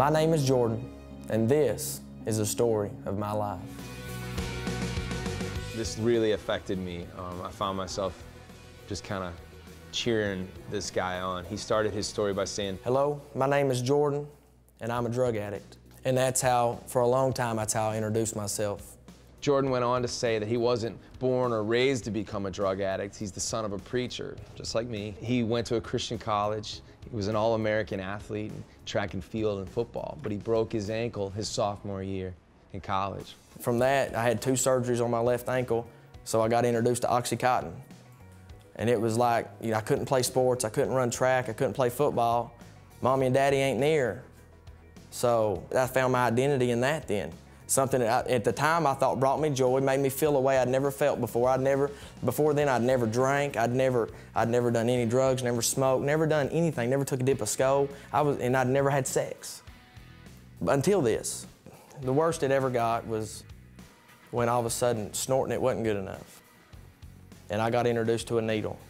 My name is Jordan, and this is the story of my life. This really affected me. Um, I found myself just kind of cheering this guy on. He started his story by saying, Hello, my name is Jordan, and I'm a drug addict. And that's how, for a long time, that's how I introduced myself. Jordan went on to say that he wasn't born or raised to become a drug addict. He's the son of a preacher, just like me. He went to a Christian college. He was an All-American athlete in track and field and football, but he broke his ankle his sophomore year in college. From that, I had two surgeries on my left ankle, so I got introduced to Oxycontin. And it was like, you know, I couldn't play sports, I couldn't run track, I couldn't play football. Mommy and daddy ain't near. So I found my identity in that then. Something that I, at the time I thought brought me joy, made me feel a way I'd never felt before. I'd never, before then I'd never drank, I'd never, I'd never done any drugs, never smoked, never done anything, never took a dip of Skoal. I was, and I'd never had sex. Until this. The worst it ever got was when all of a sudden snorting it wasn't good enough. And I got introduced to a needle,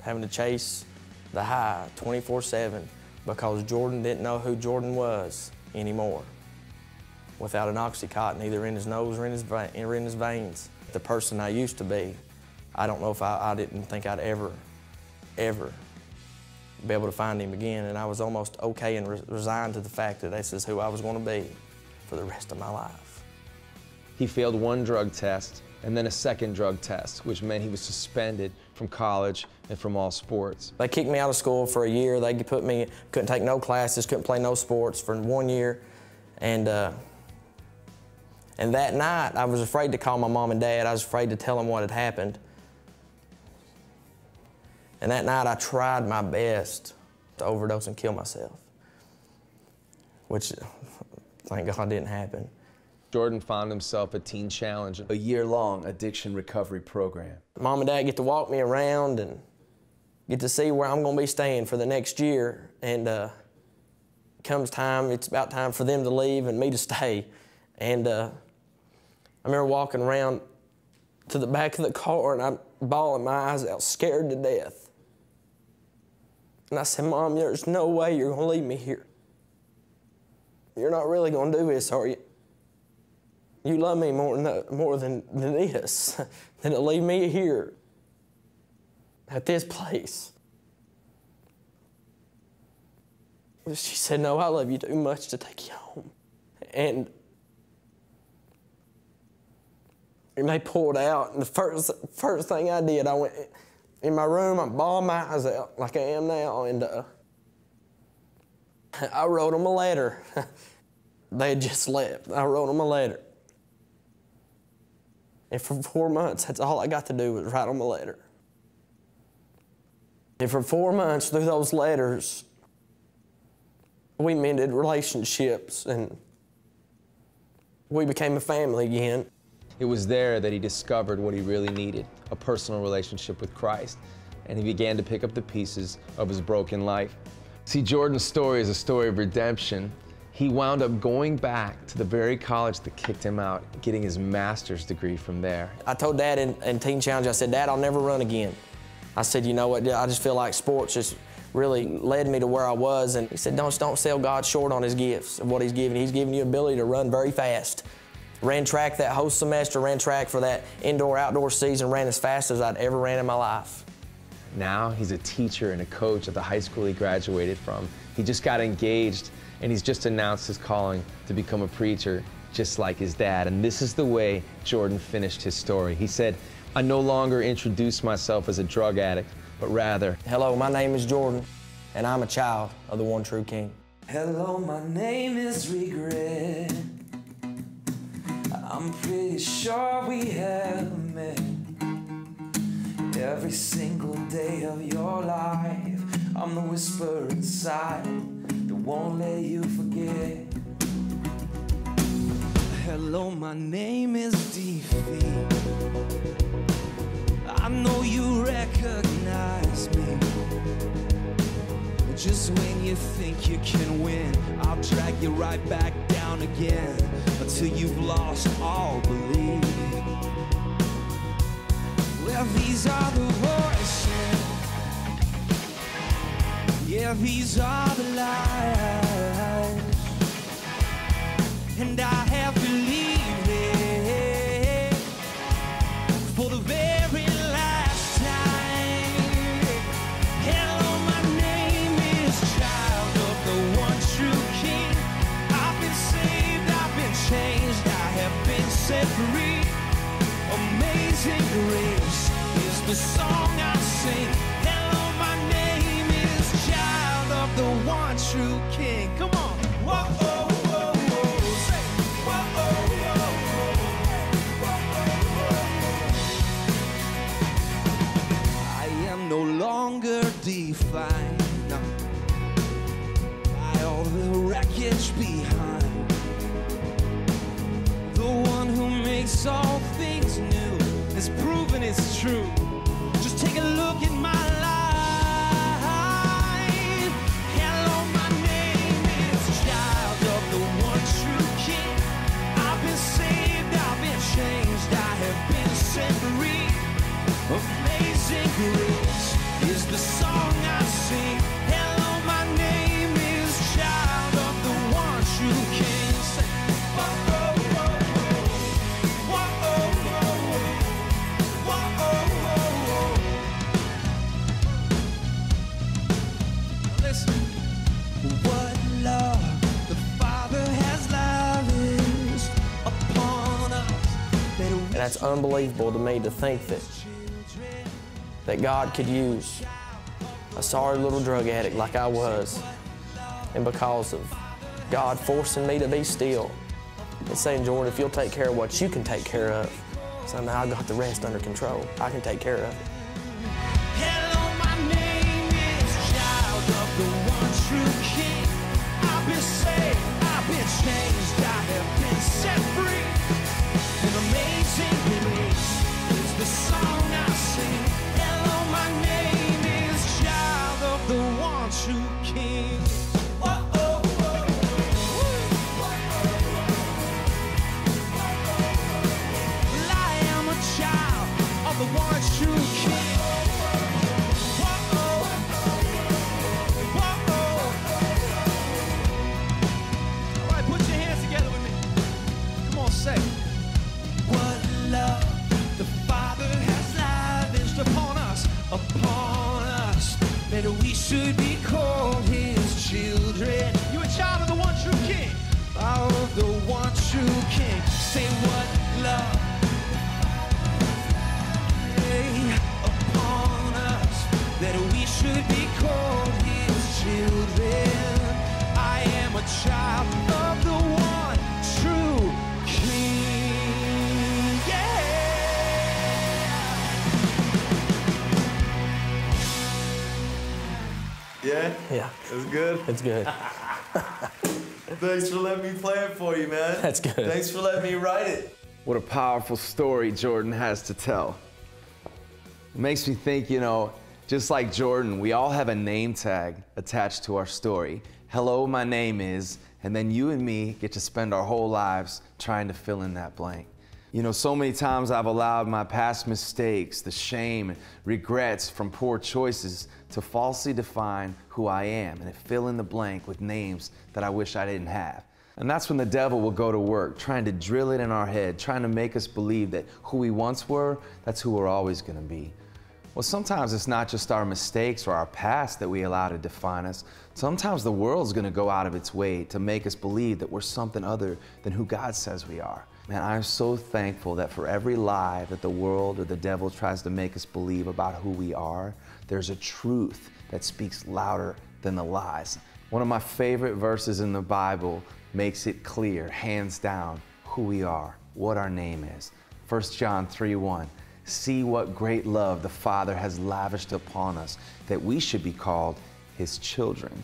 having to chase the high 24-7 because Jordan didn't know who Jordan was anymore without an Oxycontin either in his nose or in his, or in his veins. The person I used to be, I don't know if I, I didn't think I'd ever, ever be able to find him again. And I was almost okay and re resigned to the fact that this is who I was going to be for the rest of my life. He failed one drug test and then a second drug test, which meant he was suspended from college and from all sports. They kicked me out of school for a year. They put me, couldn't take no classes, couldn't play no sports for one year. And, uh, and that night, I was afraid to call my mom and dad. I was afraid to tell them what had happened. And that night, I tried my best to overdose and kill myself, which, thank God, didn't happen. Jordan found himself at Teen Challenge, a year-long addiction recovery program. Mom and Dad get to walk me around and get to see where I'm going to be staying for the next year. And uh, comes time, it's about time for them to leave and me to stay. And uh, I remember walking around to the back of the car and I'm bawling my eyes out, scared to death. And I said, Mom, there's no way you're going to leave me here. You're not really going to do this, are you? You love me more than, more than, than this, than to leave me here at this place. She said, No, I love you too much to take you home. And and they pulled out. And the first first thing I did, I went in my room. I bawled my eyes out like I am now, and uh, I wrote them a letter. they had just left. I wrote them a letter. And for four months, that's all I got to do was write them a letter. And for four months, through those letters, we mended relationships and we became a family again. It was there that he discovered what he really needed, a personal relationship with Christ, and he began to pick up the pieces of his broken life. See, Jordan's story is a story of redemption. He wound up going back to the very college that kicked him out, getting his master's degree from there. I told Dad in, in Teen Challenge, I said, Dad, I'll never run again. I said, you know what, I just feel like sports just really led me to where I was. And he said, don't, don't sell God short on his gifts of what he's giving. He's giving you ability to run very fast. Ran track that whole semester, ran track for that indoor-outdoor season, ran as fast as I'd ever ran in my life. Now he's a teacher and a coach at the high school he graduated from. He just got engaged and he's just announced his calling to become a preacher just like his dad. And this is the way Jordan finished his story. He said, I no longer introduce myself as a drug addict, but rather, Hello, my name is Jordan, and I'm a child of the one true King. Hello, my name is Regret. I'm pretty sure we have met every single day of your life. I'm the whisper inside that won't let you forget. Hello, my name is Defeat. I know you recognize. Just when you think you can win, I'll drag you right back down again until you've lost all belief. Well, these are the voices. Yeah, these are the lies. and I have believed it for the very set free. Amazing grace is the song I sing. Hello, my name is child of the one true King. Come on. Whoa, whoa, no longer defined all things new has proven it's true. Just take a look at my life. Hello, my name is child of the one true King. I've been saved, I've been changed, I have been set free. Amazing grace is the song I sing. That's unbelievable to me to think that that God could use a sorry little drug addict like I was, and because of God forcing me to be still and saying, Jordan, if you'll take care of what you can take care of, somehow I got the rest under control. I can take care of it. Hello, it's good. Thanks for letting me play it for you, man. That's good. Thanks for letting me write it. What a powerful story Jordan has to tell. It makes me think, you know, just like Jordan, we all have a name tag attached to our story. Hello, my name is, and then you and me get to spend our whole lives trying to fill in that blank. You know, so many times I've allowed my past mistakes, the shame, and regrets from poor choices to falsely define who I am and fill in the blank with names that I wish I didn't have. And that's when the devil will go to work, trying to drill it in our head, trying to make us believe that who we once were, that's who we're always going to be. Well, sometimes it's not just our mistakes or our past that we allow to define us. Sometimes the world's going to go out of its way to make us believe that we're something other than who God says we are. Man, I'm so thankful that for every lie that the world or the devil tries to make us believe about who we are, there's a truth that speaks louder than the lies. One of my favorite verses in the Bible makes it clear, hands down, who we are, what our name is. 1 John 3 1. See what great love the Father has lavished upon us that we should be called His children.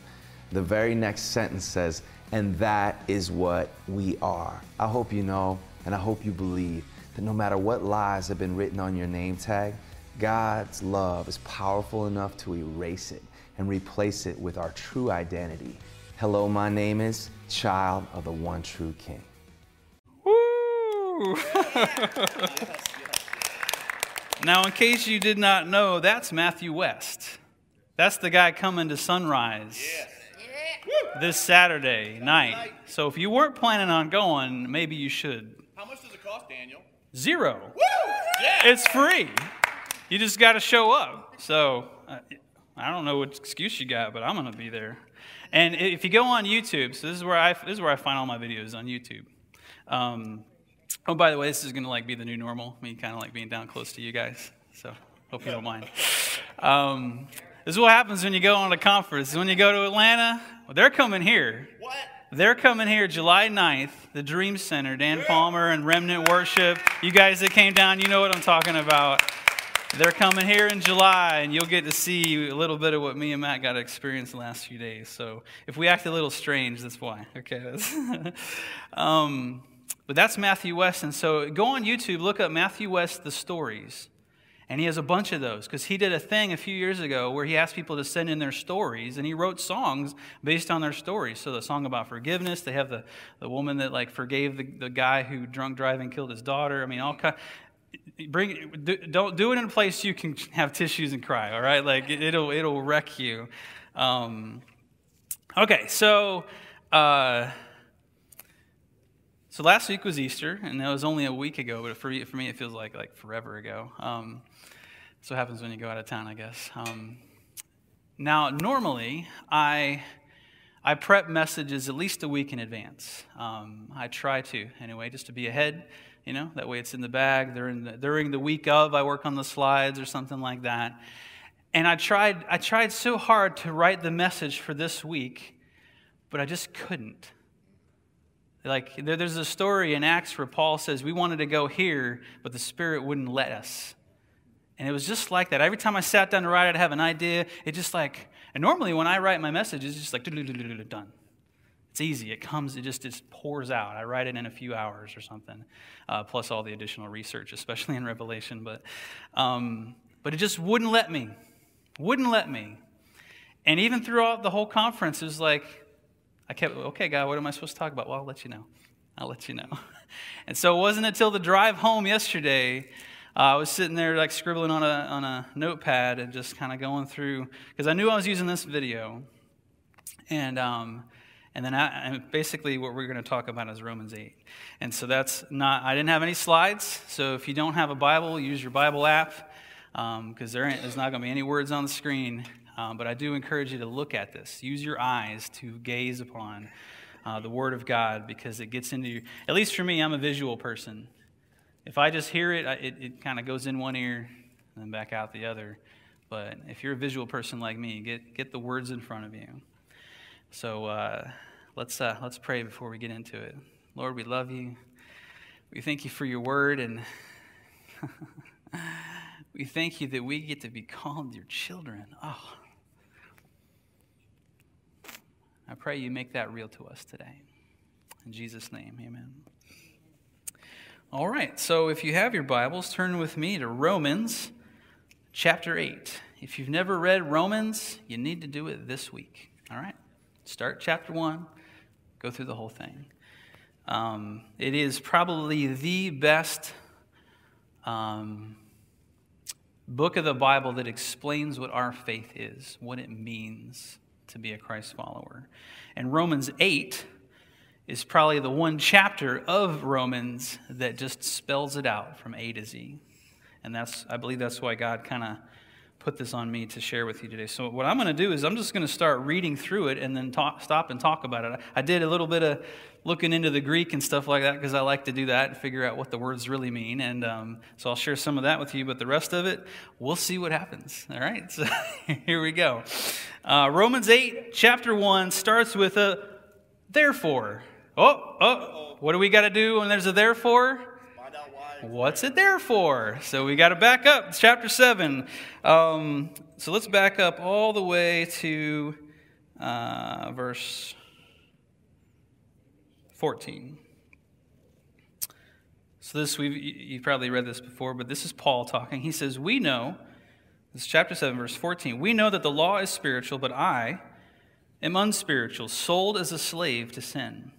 The very next sentence says, and that is what we are. I hope you know and I hope you believe that no matter what lies have been written on your name tag, God's love is powerful enough to erase it and replace it with our true identity. Hello, my name is Child of the One True King. Woo! now, in case you did not know, that's Matthew West. That's the guy coming to Sunrise. this Saturday night. So if you weren't planning on going, maybe you should. How much does it cost, Daniel? Zero. Yeah. It's free. You just got to show up. So uh, I don't know what excuse you got, but I'm going to be there. And if you go on YouTube, so this is where I this is where I find all my videos on YouTube. Um, oh, by the way, this is going to like be the new normal. Me kind of like being down close to you guys. So hope you don't mind. Um, this is what happens when you go on a conference. When you go to Atlanta, well, they're coming here. What? They're coming here July 9th, the Dream Center. Dan Palmer and Remnant Worship. You guys that came down, you know what I'm talking about. They're coming here in July, and you'll get to see a little bit of what me and Matt got to experience the last few days. So if we act a little strange, that's why. Okay. Um, but that's Matthew West. And so go on YouTube, look up Matthew West, The Stories. And he has a bunch of those because he did a thing a few years ago where he asked people to send in their stories and he wrote songs based on their stories. So the song about forgiveness, they have the, the woman that like forgave the, the guy who drunk driving killed his daughter. I mean, all kind. Bring do, don't do it in a place you can have tissues and cry. All right, like it, it'll it'll wreck you. Um, okay, so. Uh, so last week was Easter, and that was only a week ago, but for, me- for me it feels like, like forever ago. Um, that's what happens when you go out of town, I guess. Um, now, normally, I, I prep messages at least a week in advance. Um, I try to, anyway, just to be ahead, you know, that way it's in the bag. During the, during the week of, I work on the slides or something like that. And I tried, I tried so hard to write the message for this week, but I just couldn't. Like, there, there's a story in Acts where Paul says, We wanted to go here, but the Spirit wouldn't let us. And it was just like that. Every time I sat down to write, I'd have an idea. It just like, and normally when I write my message, it's just like, done. It's easy. It comes, it just, just pours out. I write it in a few hours or something, uh, plus all the additional research, especially in Revelation. But, um, but it just wouldn't let me. Wouldn't let me. And even throughout the whole conference, it was like, I kept, okay, God, what am I supposed to talk about? Well, I'll let you know. I'll let you know. And so it wasn't until the drive home yesterday, uh, I was sitting there like scribbling on a, on a notepad and just kind of going through, because I knew I was using this video. And, um, and then I, and basically what we're going to talk about is Romans 8. And so that's not, I didn't have any slides. So if you don't have a Bible, use your Bible app, because there ain't, there's not going to be any words on the screen. Um, but I do encourage you to look at this. Use your eyes to gaze upon uh, the Word of God because it gets into your. At least for me, I'm a visual person. If I just hear it, I- it, it kind of goes in one ear and then back out the other. But if you're a visual person like me, get, get the words in front of you. So uh, let's, uh, let's pray before we get into it. Lord, we love you. We thank you for your word, and we thank you that we get to be called your children. Oh, I pray you make that real to us today. In Jesus' name, amen. All right, so if you have your Bibles, turn with me to Romans chapter 8. If you've never read Romans, you need to do it this week. All right? Start chapter 1, go through the whole thing. Um, it is probably the best um, book of the Bible that explains what our faith is, what it means to be a Christ follower. And Romans 8 is probably the one chapter of Romans that just spells it out from A to Z. And that's, I believe that's why God kind of put this on me to share with you today. So, what I'm going to do is I'm just going to start reading through it and then talk, stop and talk about it. I did a little bit of looking into the Greek and stuff like that because I like to do that and figure out what the words really mean. And um, so I'll share some of that with you, but the rest of it, we'll see what happens. All right? So, here we go. Uh, Romans 8, chapter 1, starts with a therefore. Oh, oh, what do we got to do when there's a therefore? What's it there for? So we got to back up. It's chapter 7. Um, so let's back up all the way to uh, verse 14. So this we've you- you've probably read this before, but this is Paul talking. He says, "We know this is chapter 7 verse 14. We know that the law is spiritual, but I am unspiritual, sold as a slave to sin.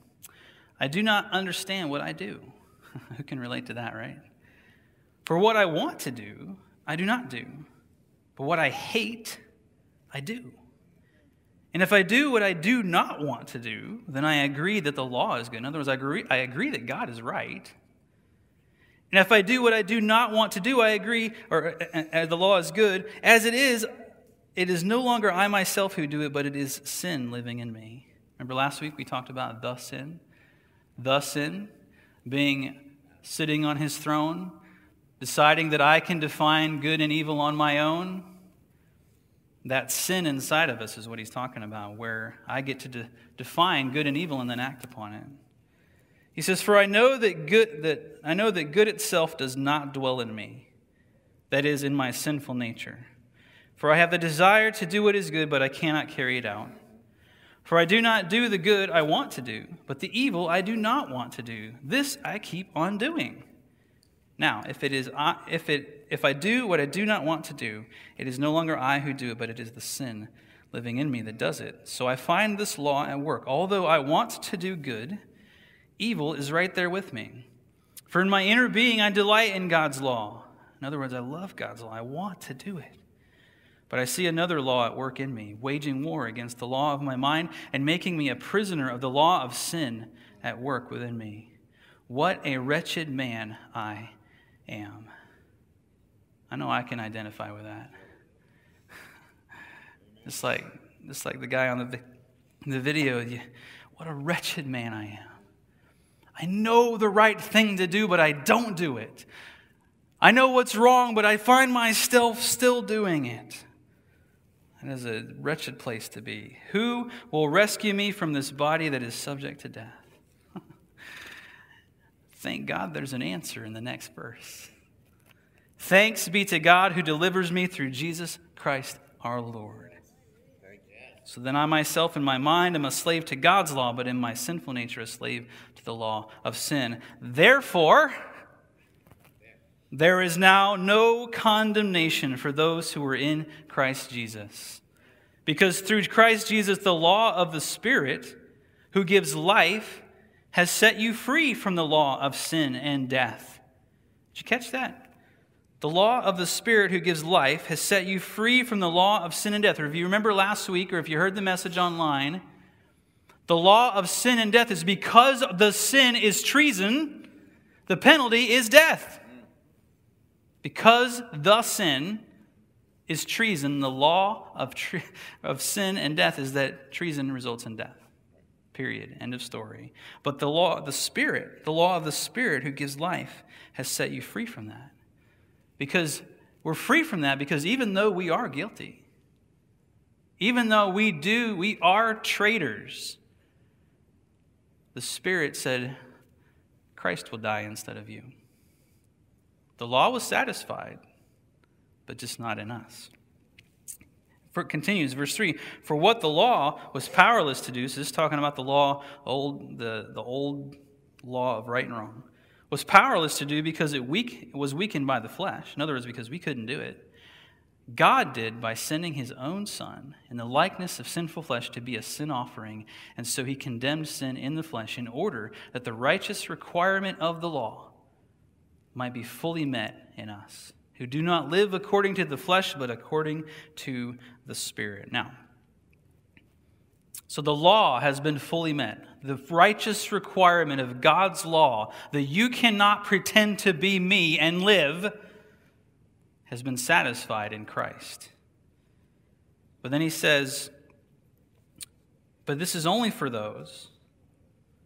I do not understand what I do." Who can relate to that, right? For what I want to do, I do not do. But what I hate, I do. And if I do what I do not want to do, then I agree that the law is good. In other words, I agree, I agree that God is right. And if I do what I do not want to do, I agree, or uh, uh, the law is good. As it is, it is no longer I myself who do it, but it is sin living in me. Remember last week we talked about the sin? The sin being sitting on his throne, deciding that I can define good and evil on my own. That sin inside of us is what he's talking about, where I get to de- define good and evil and then act upon it. He says, For I know that good that I know that good itself does not dwell in me, that is, in my sinful nature. For I have the desire to do what is good, but I cannot carry it out. For I do not do the good I want to do, but the evil I do not want to do. This I keep on doing. Now, if it is I, if it if I do what I do not want to do, it is no longer I who do it, but it is the sin living in me that does it. So I find this law at work. Although I want to do good, evil is right there with me. For in my inner being I delight in God's law. In other words, I love God's law. I want to do it. But I see another law at work in me, waging war against the law of my mind and making me a prisoner of the law of sin at work within me. What a wretched man I am. I know I can identify with that. Just like, just like the guy on the, the video, what a wretched man I am. I know the right thing to do, but I don't do it. I know what's wrong, but I find myself still doing it. That is a wretched place to be. Who will rescue me from this body that is subject to death? Thank God there's an answer in the next verse. Thanks be to God who delivers me through Jesus Christ our Lord. So then I myself in my mind am a slave to God's law, but in my sinful nature a slave to the law of sin. Therefore, there is now no condemnation for those who are in Christ Jesus. Because through Christ Jesus, the law of the Spirit, who gives life, has set you free from the law of sin and death. Did you catch that? The law of the Spirit who gives life has set you free from the law of sin and death. Or if you remember last week, or if you heard the message online, the law of sin and death is because the sin is treason, the penalty is death. Because the sin is treason, the law of, tre- of sin and death is that treason results in death. Period. End of story. But the law, the Spirit, the law of the Spirit who gives life, has set you free from that. Because we're free from that because even though we are guilty, even though we do, we are traitors, the Spirit said, Christ will die instead of you. The law was satisfied, but just not in us. For it continues, verse 3 For what the law was powerless to do, so this is talking about the law, old, the, the old law of right and wrong, was powerless to do because it weak, was weakened by the flesh. In other words, because we couldn't do it. God did by sending his own Son in the likeness of sinful flesh to be a sin offering, and so he condemned sin in the flesh in order that the righteous requirement of the law might be fully met in us, who do not live according to the flesh, but according to the Spirit. Now, so the law has been fully met. The righteous requirement of God's law that you cannot pretend to be me and live has been satisfied in Christ. But then he says, But this is only for those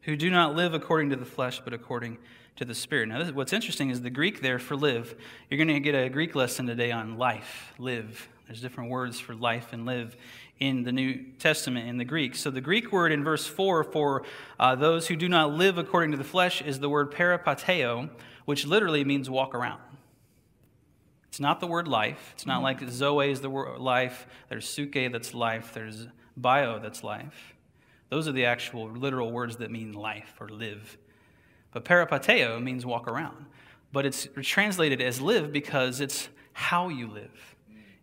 who do not live according to the flesh, but according to the Spirit. Now, this, what's interesting is the Greek there for live. You're going to get a Greek lesson today on life, live. There's different words for life and live in the New Testament in the Greek. So the Greek word in verse 4 for uh, those who do not live according to the flesh is the word peripateo, which literally means walk around. It's not the word life. It's not like zoe is the word life. There's suke that's life. There's bio that's life. Those are the actual literal words that mean life or live. But peripateo means walk around. But it's translated as live because it's how you live.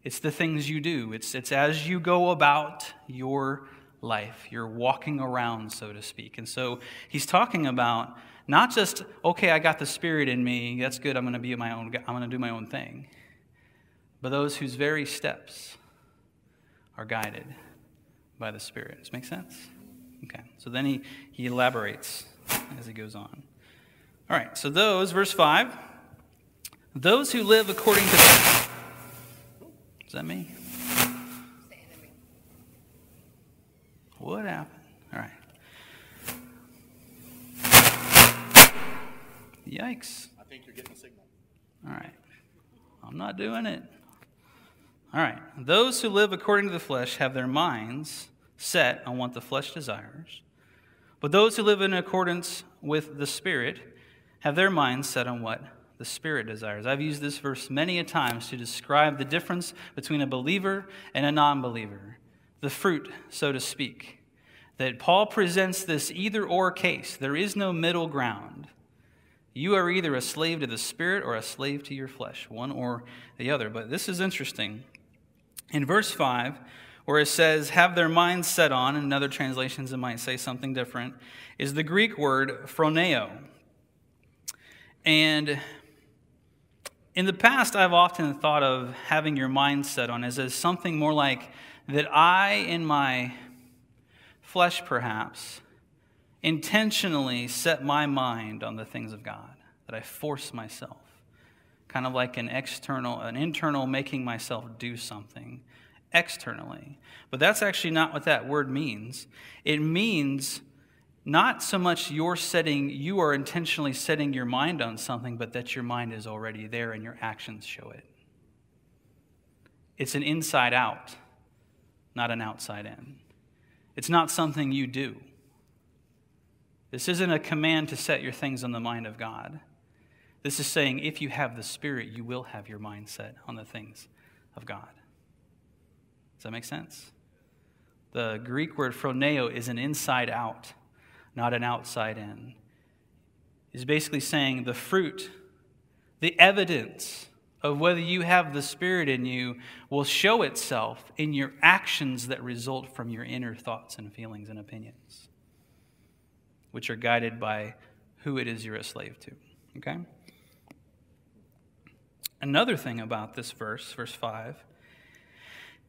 It's the things you do. It's, it's as you go about your life. You're walking around, so to speak. And so he's talking about not just, okay, I got the Spirit in me. That's good. I'm going to be my own, I'm going to do my own thing. But those whose very steps are guided by the Spirit. Does make sense? Okay. So then he, he elaborates as he goes on. All right. So those, verse 5, those who live according to. Is that me? What happened? All right. Yikes. I think you're getting a signal. All right. I'm not doing it. All right. Those who live according to the flesh have their minds set on what the flesh desires. But those who live in accordance with the Spirit have their minds set on what the Spirit desires. I've used this verse many a times to describe the difference between a believer and a non believer, the fruit, so to speak. That Paul presents this either or case. There is no middle ground. You are either a slave to the Spirit or a slave to your flesh, one or the other. But this is interesting. In verse 5, where it says, have their minds set on, in other translations it might say something different, is the Greek word phroneo. And in the past, I've often thought of having your mind set on as, as something more like that I, in my flesh perhaps, intentionally set my mind on the things of God, that I force myself. Kind of like an external, an internal making myself do something externally. But that's actually not what that word means. It means not so much you're setting, you are intentionally setting your mind on something, but that your mind is already there and your actions show it. It's an inside out, not an outside in. It's not something you do. This isn't a command to set your things on the mind of God. This is saying if you have the Spirit, you will have your mind set on the things of God. Does that make sense? The Greek word phroneo is an inside out, not an outside in. Is basically saying the fruit, the evidence of whether you have the Spirit in you will show itself in your actions that result from your inner thoughts and feelings and opinions, which are guided by who it is you're a slave to. Okay? Another thing about this verse, verse 5,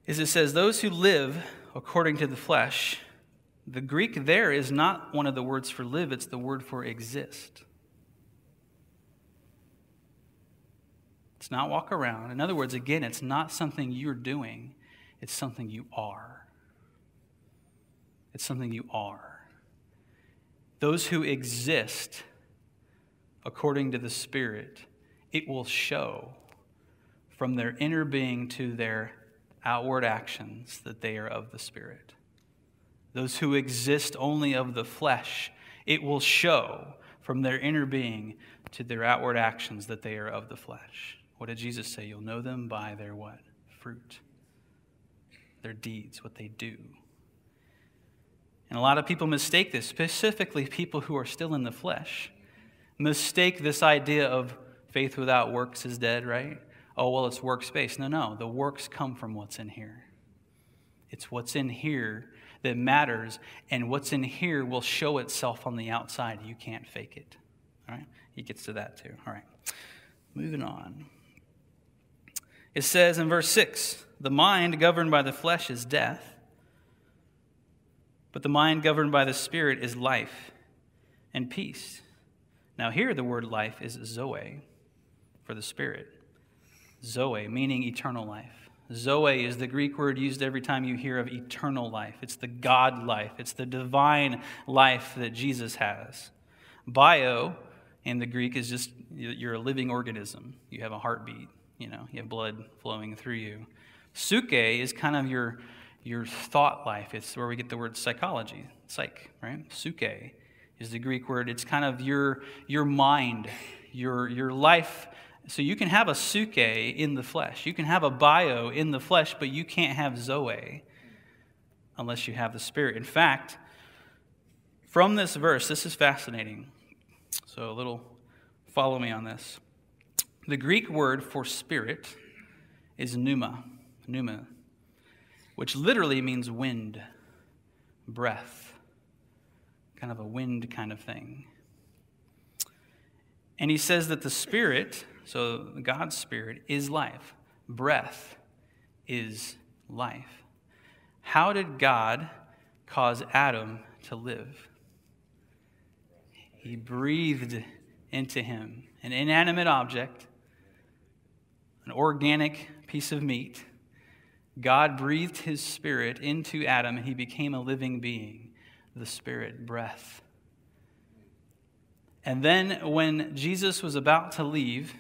is it says, Those who live according to the flesh, the Greek there is not one of the words for live, it's the word for exist. It's not walk around. In other words, again, it's not something you're doing, it's something you are. It's something you are. Those who exist according to the Spirit, it will show from their inner being to their outward actions that they are of the Spirit. Those who exist only of the flesh, it will show from their inner being to their outward actions that they are of the flesh. What did Jesus say? You'll know them by their what? Fruit. Their deeds, what they do. And a lot of people mistake this, specifically people who are still in the flesh, mistake this idea of faith without works is dead, right? Oh, well, it's works based. No, no. The works come from what's in here. It's what's in here that matters, and what's in here will show itself on the outside. You can't fake it. All right? He gets to that too. All right. Moving on. It says in verse 6 the mind governed by the flesh is death, but the mind governed by the Spirit is life and peace. Now, here the word life is Zoe for the Spirit. Zoe, meaning eternal life. Zoe is the Greek word used every time you hear of eternal life. It's the God life, it's the divine life that Jesus has. Bio in the Greek is just you're a living organism. You have a heartbeat, you know, you have blood flowing through you. Suke is kind of your your thought life. It's where we get the word psychology, psych, right? Suke is the Greek word. It's kind of your your mind, your your life so you can have a suke in the flesh. You can have a bio in the flesh, but you can't have zoe unless you have the spirit. In fact, from this verse, this is fascinating. So a little follow me on this. The Greek word for spirit is pneuma, pneuma, which literally means wind, breath, kind of a wind kind of thing. And he says that the spirit so God's Spirit is life, breath is life. how did God cause Adam to live? He breathed into him an inanimate object, an organic piece of meat. God breathed his spirit into Adam and he became a living being, the spirit, breath. And then when Jesus was about to leave,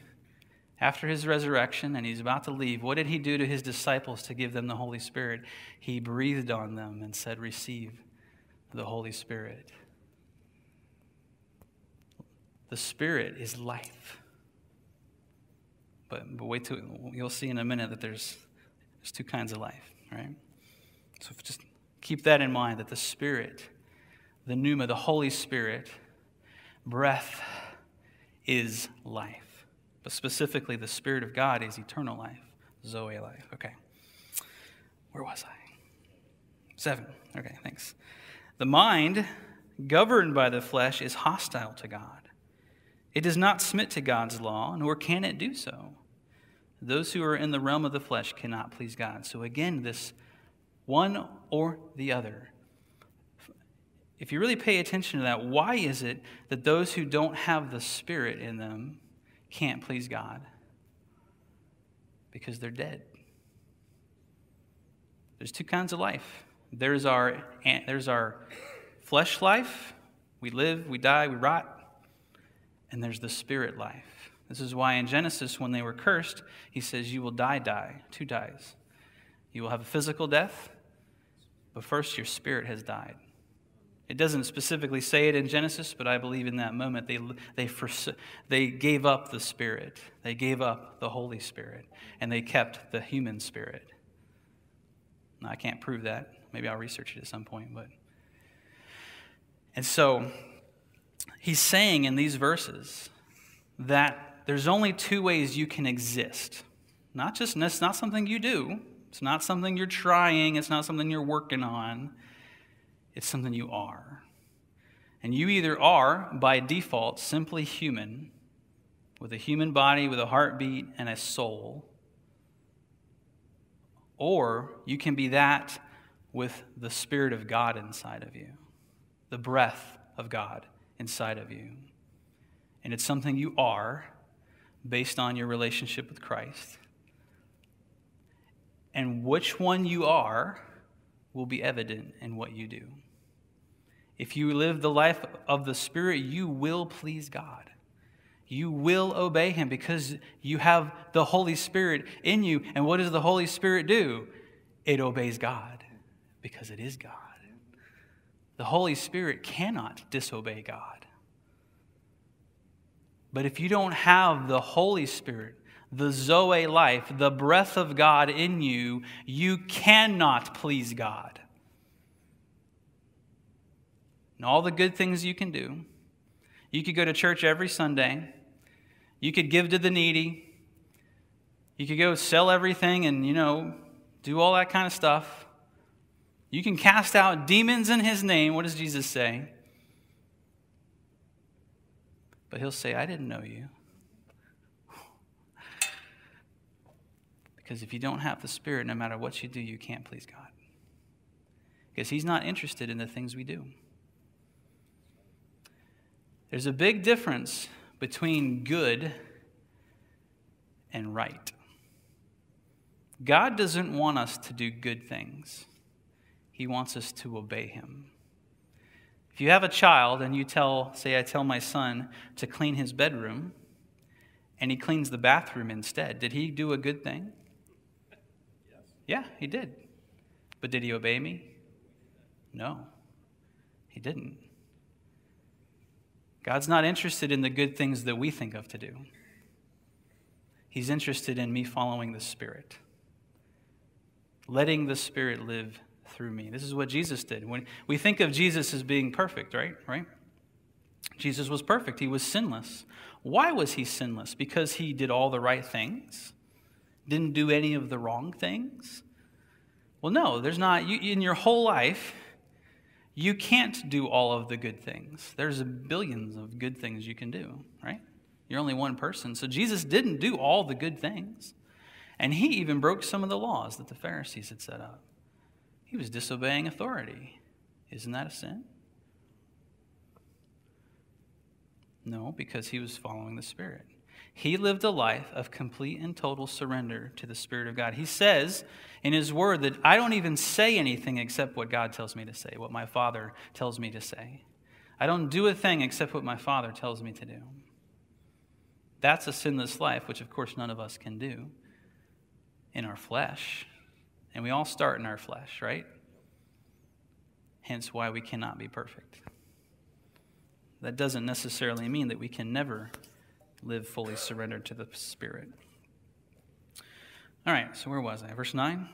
after his resurrection and he's about to leave, what did he do to his disciples to give them the Holy Spirit? He breathed on them and said, Receive the Holy Spirit. The Spirit is life. But, but wait till you'll see in a minute that there's, there's two kinds of life, right? So just keep that in mind that the Spirit, the pneuma, the Holy Spirit, breath is life. But specifically, the Spirit of God is eternal life, Zoe life. Okay. Where was I? Seven. Okay, thanks. The mind, governed by the flesh, is hostile to God. It does not submit to God's law, nor can it do so. Those who are in the realm of the flesh cannot please God. So, again, this one or the other. If you really pay attention to that, why is it that those who don't have the Spirit in them can't please God? Because they're dead. There's two kinds of life. There's our, there's our flesh life. We live, we die, we rot. And there's the spirit life. This is why in Genesis, when they were cursed, he says, You will die, die. Two dies. You will have a physical death, but first your spirit has died. It doesn't specifically say it in Genesis, but I believe in that moment they, they, they gave up the Spirit. They gave up the Holy Spirit, and they kept the human spirit. Now, I can't prove that. Maybe I'll research it at some point. But And so he's saying in these verses that there's only two ways you can exist. Not just, it's not something you do, it's not something you're trying, it's not something you're working on. It's something you are. And you either are, by default, simply human, with a human body, with a heartbeat, and a soul, or you can be that with the Spirit of God inside of you, the breath of God inside of you. And it's something you are based on your relationship with Christ. And which one you are will be evident in what you do. If you live the life of the Spirit, you will please God. You will obey Him because you have the Holy Spirit in you. And what does the Holy Spirit do? It obeys God because it is God. The Holy Spirit cannot disobey God. But if you don't have the Holy Spirit, the Zoe life, the breath of God in you, you cannot please God and all the good things you can do. You could go to church every Sunday. You could give to the needy. You could go sell everything and, you know, do all that kind of stuff. You can cast out demons in his name. What does Jesus say? But he'll say, I didn't know you. Because if you don't have the Spirit, no matter what you do, you can't please God. Because he's not interested in the things we do. There's a big difference between good and right. God doesn't want us to do good things, He wants us to obey Him. If you have a child and you tell, say, I tell my son to clean his bedroom, and he cleans the bathroom instead, did he do a good thing? Yes. Yeah, he did. But did he obey me? No, he didn't. God's not interested in the good things that we think of to do. He's interested in me following the Spirit, letting the Spirit live through me. This is what Jesus did. When we think of Jesus as being perfect, right? Right? Jesus was perfect. He was sinless. Why was he sinless? Because he did all the right things, didn't do any of the wrong things. Well, no, there's not. You, in your whole life, you can't do all of the good things. There's billions of good things you can do, right? You're only one person. So Jesus didn't do all the good things. And he even broke some of the laws that the Pharisees had set up. He was disobeying authority. Isn't that a sin? No, because he was following the Spirit. He lived a life of complete and total surrender to the Spirit of God. He says in his word that I don't even say anything except what God tells me to say, what my Father tells me to say. I don't do a thing except what my Father tells me to do. That's a sinless life, which of course none of us can do in our flesh. And we all start in our flesh, right? Hence why we cannot be perfect. That doesn't necessarily mean that we can never live fully surrendered to the Spirit. All right, so where was I? Verse 9?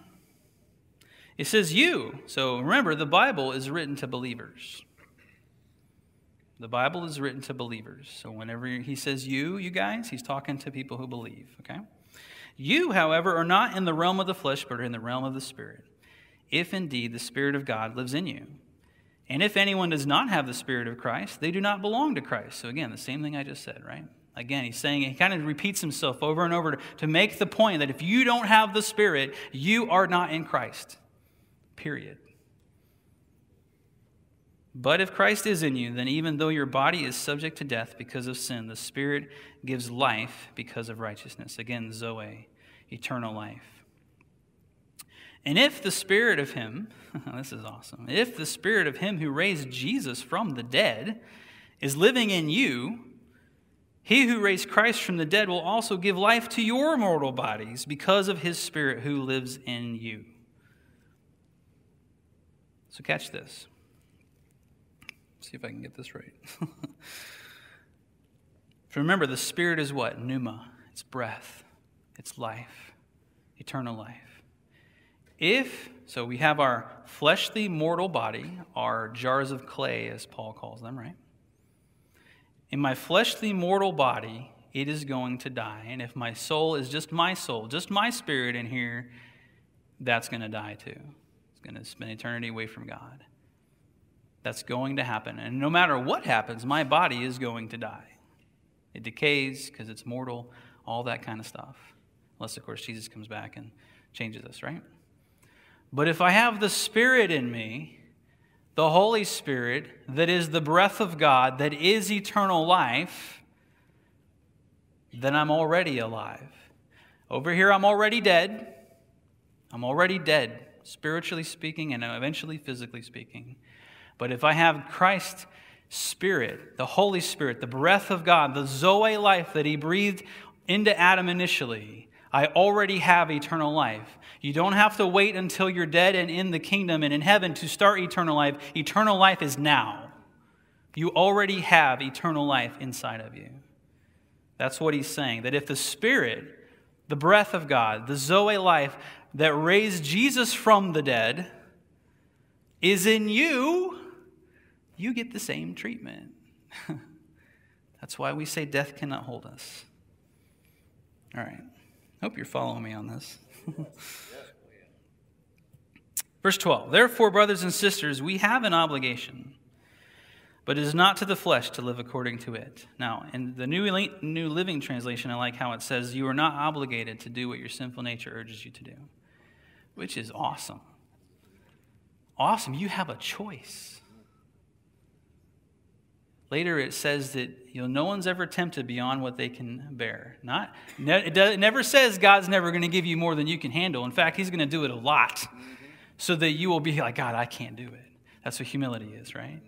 It says, You. So remember, the Bible is written to believers. The Bible is written to believers. So whenever he says you, you guys, he's talking to people who believe, okay? You, however, are not in the realm of the flesh, but are in the realm of the Spirit, if indeed the Spirit of God lives in you. And if anyone does not have the Spirit of Christ, they do not belong to Christ. So again, the same thing I just said, right? Again, he's saying, he kind of repeats himself over and over to, to make the point that if you don't have the Spirit, you are not in Christ. Period. But if Christ is in you, then even though your body is subject to death because of sin, the Spirit gives life because of righteousness. Again, Zoe, eternal life. And if the Spirit of Him, this is awesome, if the Spirit of Him who raised Jesus from the dead is living in you, he who raised Christ from the dead will also give life to your mortal bodies because of His Spirit who lives in you. So catch this. See if I can get this right. remember, the Spirit is what? Pneuma. It's breath, it's life, eternal life. If, so we have our fleshly mortal body, our jars of clay, as Paul calls them, right? In my fleshly mortal body, it is going to die. And if my soul is just my soul, just my spirit in here, that's going to die too. It's going to spend eternity away from God. That's going to happen. And no matter what happens, my body is going to die. It decays because it's mortal, all that kind of stuff. Unless, of course, Jesus comes back and changes us, right? But if I have the Spirit in me, the Holy Spirit, that is the breath of God, that is eternal life, then I'm already alive. Over here, I'm already dead. I'm already dead, spiritually speaking, and eventually physically speaking. But if I have Christ's Spirit, the Holy Spirit, the breath of God, the Zoe life that He breathed into Adam initially, I already have eternal life. You don't have to wait until you're dead and in the kingdom and in heaven to start eternal life. Eternal life is now. You already have eternal life inside of you. That's what he's saying. That if the Spirit, the breath of God, the Zoe life that raised Jesus from the dead is in you, you get the same treatment. That's why we say death cannot hold us. All right. Hope you're following me on this. Verse 12 Therefore, brothers and sisters, we have an obligation, but it is not to the flesh to live according to it. Now, in the New, New Living Translation, I like how it says, You are not obligated to do what your sinful nature urges you to do, which is awesome. Awesome. You have a choice. Later, it says that you know, no one's ever tempted beyond what they can bear. Not, it, does, it never says God's never going to give you more than you can handle. In fact, He's going to do it a lot so that you will be like, God, I can't do it. That's what humility is, right?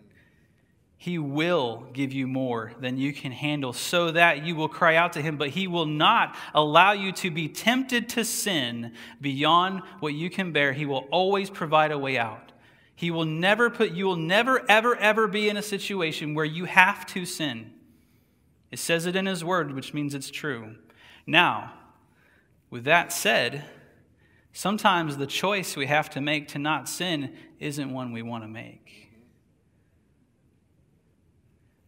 He will give you more than you can handle so that you will cry out to Him, but He will not allow you to be tempted to sin beyond what you can bear. He will always provide a way out. He will never put, you will never, ever, ever be in a situation where you have to sin. It says it in His Word, which means it's true. Now, with that said, sometimes the choice we have to make to not sin isn't one we want to make.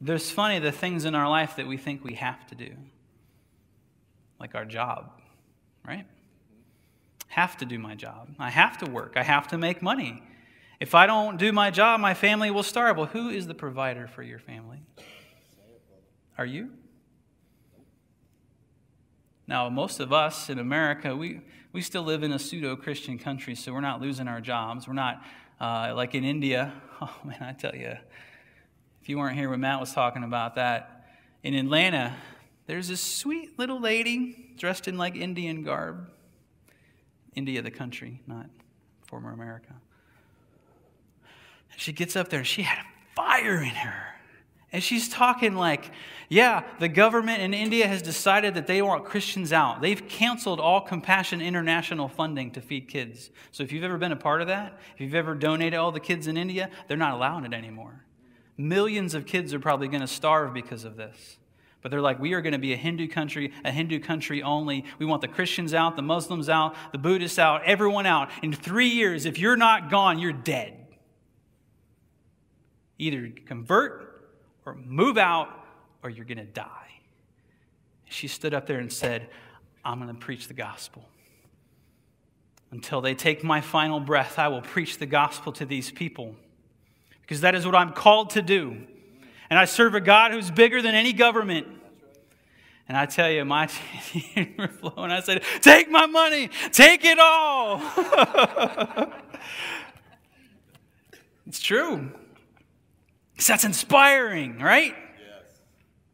There's funny the things in our life that we think we have to do, like our job, right? Have to do my job. I have to work. I have to make money. If I don't do my job, my family will starve. Well, who is the provider for your family? Are you? Now, most of us in America, we, we still live in a pseudo Christian country, so we're not losing our jobs. We're not uh, like in India. Oh, man, I tell you, if you weren't here when Matt was talking about that, in Atlanta, there's this sweet little lady dressed in like Indian garb. India, the country, not former America. She gets up there and she had a fire in her. And she's talking like, yeah, the government in India has decided that they want Christians out. They've canceled all Compassion International funding to feed kids. So if you've ever been a part of that, if you've ever donated all the kids in India, they're not allowing it anymore. Millions of kids are probably going to starve because of this. But they're like, we are going to be a Hindu country, a Hindu country only. We want the Christians out, the Muslims out, the Buddhists out, everyone out. In three years, if you're not gone, you're dead. Either convert or move out or you're going to die. She stood up there and said, I'm going to preach the gospel. Until they take my final breath, I will preach the gospel to these people because that is what I'm called to do. And I serve a God who's bigger than any government. And I tell you, my tears were flowing. I said, Take my money, take it all. it's true. Because that's inspiring, right? Yes.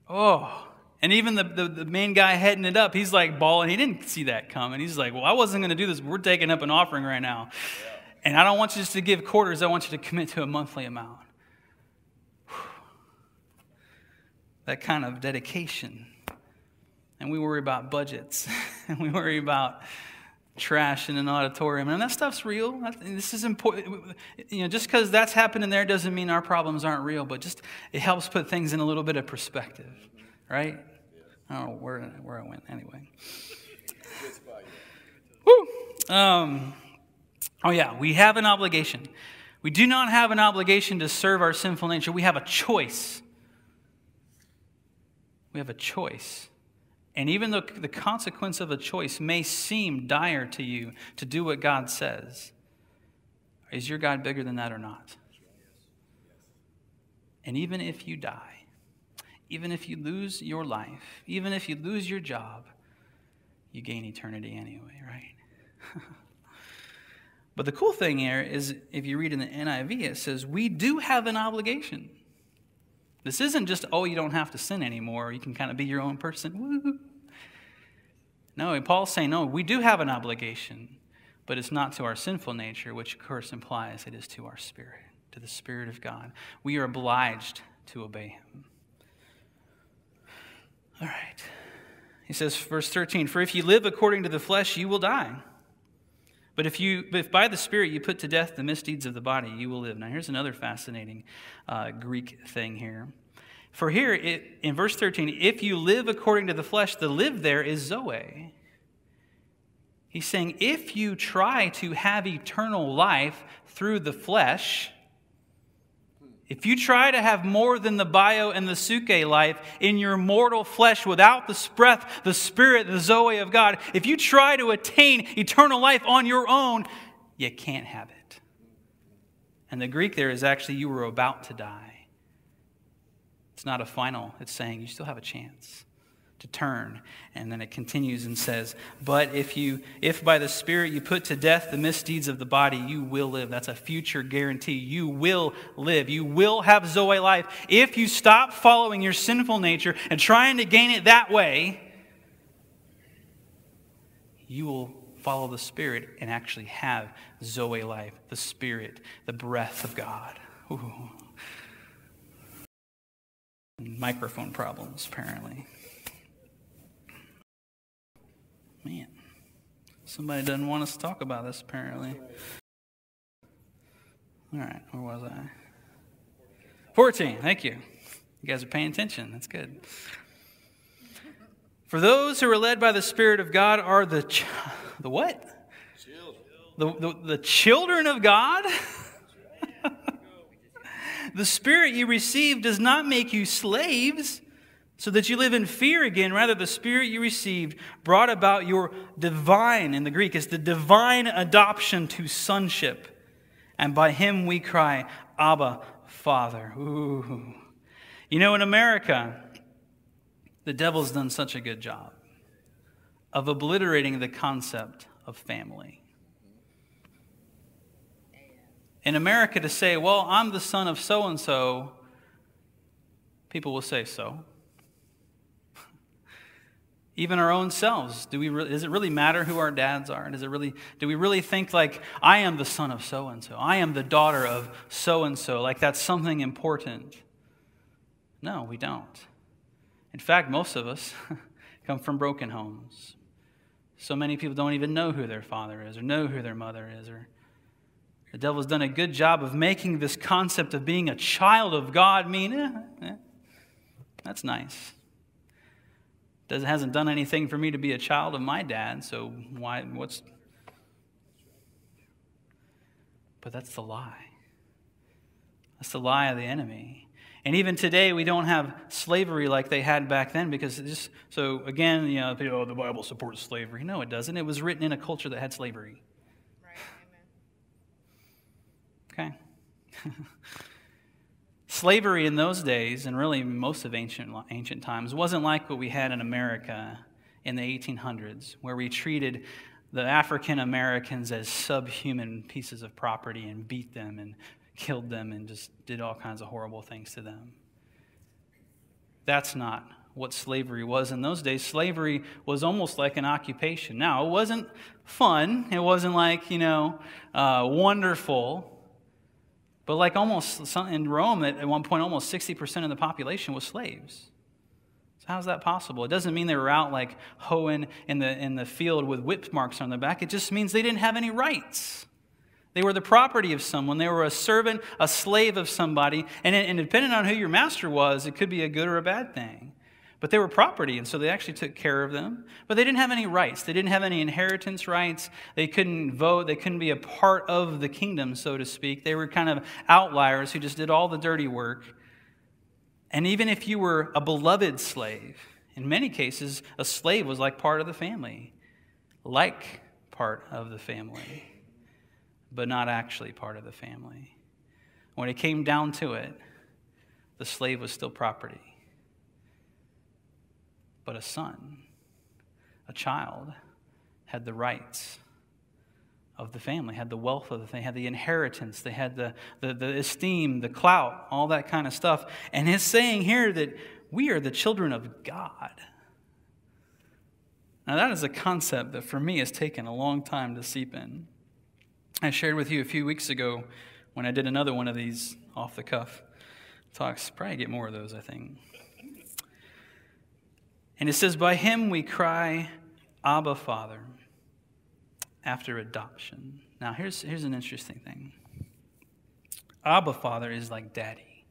Oh. And even the, the, the, main guy heading it up, he's like bawling. He didn't see that coming. He's like, Well, I wasn't going to do this. We're taking up an offering right now. Yeah. And I don't want you just to give quarters, I want you to commit to a monthly amount. That kind of dedication. And we worry about budgets, and we worry about trash in an auditorium. And that stuff's real. This is important. You know, just because that's happening there doesn't mean our problems aren't real, but just it helps put things in a little bit of perspective, right? I don't know where, where I went anyway. Woo! Um, oh, yeah, we have an obligation. We do not have an obligation to serve our sinful nature. We have a choice. We have a choice. And even though the consequence of a choice may seem dire to you to do what God says, is your God bigger than that or not? And even if you die, even if you lose your life, even if you lose your job, you gain eternity anyway, right? but the cool thing here is if you read in the NIV, it says, We do have an obligation. This isn't just, oh, you don't have to sin anymore. You can kind of be your own person. Woo. No, Paul's saying, no, we do have an obligation, but it's not to our sinful nature, which of course implies it is to our spirit, to the Spirit of God. We are obliged to obey Him. All right. He says, verse 13, For if you live according to the flesh, you will die. But if, you, if by the Spirit you put to death the misdeeds of the body, you will live. Now, here's another fascinating uh, Greek thing here. For here, it, in verse 13, if you live according to the flesh, the live there is Zoe. He's saying, if you try to have eternal life through the flesh, if you try to have more than the bio and the suke life in your mortal flesh without the breath, the spirit, the Zoe of God, if you try to attain eternal life on your own, you can't have it. And the Greek there is actually you were about to die. It's not a final, it's saying you still have a chance to turn. And then it continues and says, But if you if by the Spirit you put to death the misdeeds of the body, you will live. That's a future guarantee. You will live. You will have Zoe life. If you stop following your sinful nature and trying to gain it that way, you will follow the Spirit and actually have Zoe life, the Spirit, the breath of God. Ooh. Microphone problems, apparently. Man, somebody doesn't want us to talk about this, apparently. All right, where was I? 14, thank you. You guys are paying attention. That's good. For those who are led by the Spirit of God are the, ch- the what? The, the, the children of God? the Spirit you receive does not make you slaves so that you live in fear again. Rather, the Spirit you received brought about your divine, in the Greek, is the divine adoption to sonship. And by him we cry, Abba, Father. Ooh. You know, in America, the devil's done such a good job of obliterating the concept of family. In America, to say, well, I'm the son of so and so, people will say so. Even our own selves, do we re- does it really matter who our dads are? Does it really, do we really think like, I am the son of so and so? I am the daughter of so and so? Like that's something important? No, we don't. In fact, most of us come from broken homes. So many people don't even know who their father is or know who their mother is. Or the devil's done a good job of making this concept of being a child of God mean, eh, eh, that's nice. Does, hasn't done anything for me to be a child of my dad, so why, what's. But that's the lie. That's the lie of the enemy. And even today, we don't have slavery like they had back then because just so again, you know, people, oh, the Bible supports slavery. No, it doesn't. It was written in a culture that had slavery. Right. Amen. okay. Slavery in those days, and really most of ancient, ancient times, wasn't like what we had in America in the 1800s, where we treated the African Americans as subhuman pieces of property and beat them and killed them and just did all kinds of horrible things to them. That's not what slavery was in those days. Slavery was almost like an occupation. Now, it wasn't fun, it wasn't like, you know, uh, wonderful. But like almost in Rome, at one point, almost 60% of the population was slaves. So how's that possible? It doesn't mean they were out like hoeing in the, in the field with whip marks on their back. It just means they didn't have any rights. They were the property of someone. They were a servant, a slave of somebody. And, and depending on who your master was, it could be a good or a bad thing. But they were property, and so they actually took care of them. But they didn't have any rights. They didn't have any inheritance rights. They couldn't vote. They couldn't be a part of the kingdom, so to speak. They were kind of outliers who just did all the dirty work. And even if you were a beloved slave, in many cases, a slave was like part of the family, like part of the family, but not actually part of the family. When it came down to it, the slave was still property but a son, a child, had the rights of the family, had the wealth of the thing, had the inheritance, they had the, the, the esteem, the clout, all that kind of stuff. And his saying here that we are the children of God. Now, that is a concept that for me has taken a long time to seep in. I shared with you a few weeks ago when I did another one of these off the cuff talks. Probably get more of those, I think. And it says, By him we cry, Abba, Father, after adoption. Now, here's, here's an interesting thing Abba, Father is like daddy.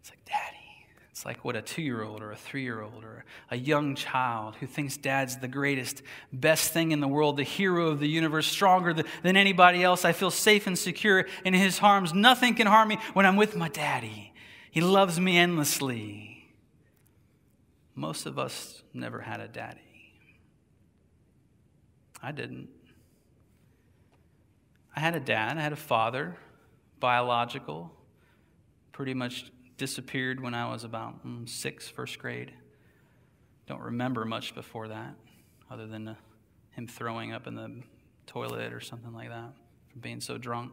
It's like daddy. It's like what a two year old or a three year old or a young child who thinks dad's the greatest, best thing in the world, the hero of the universe, stronger than anybody else. I feel safe and secure in his arms. Nothing can harm me when I'm with my daddy. He loves me endlessly. Most of us never had a daddy. I didn't. I had a dad, I had a father, biological, pretty much disappeared when I was about mm, six, first grade. Don't remember much before that, other than uh, him throwing up in the toilet or something like that from being so drunk.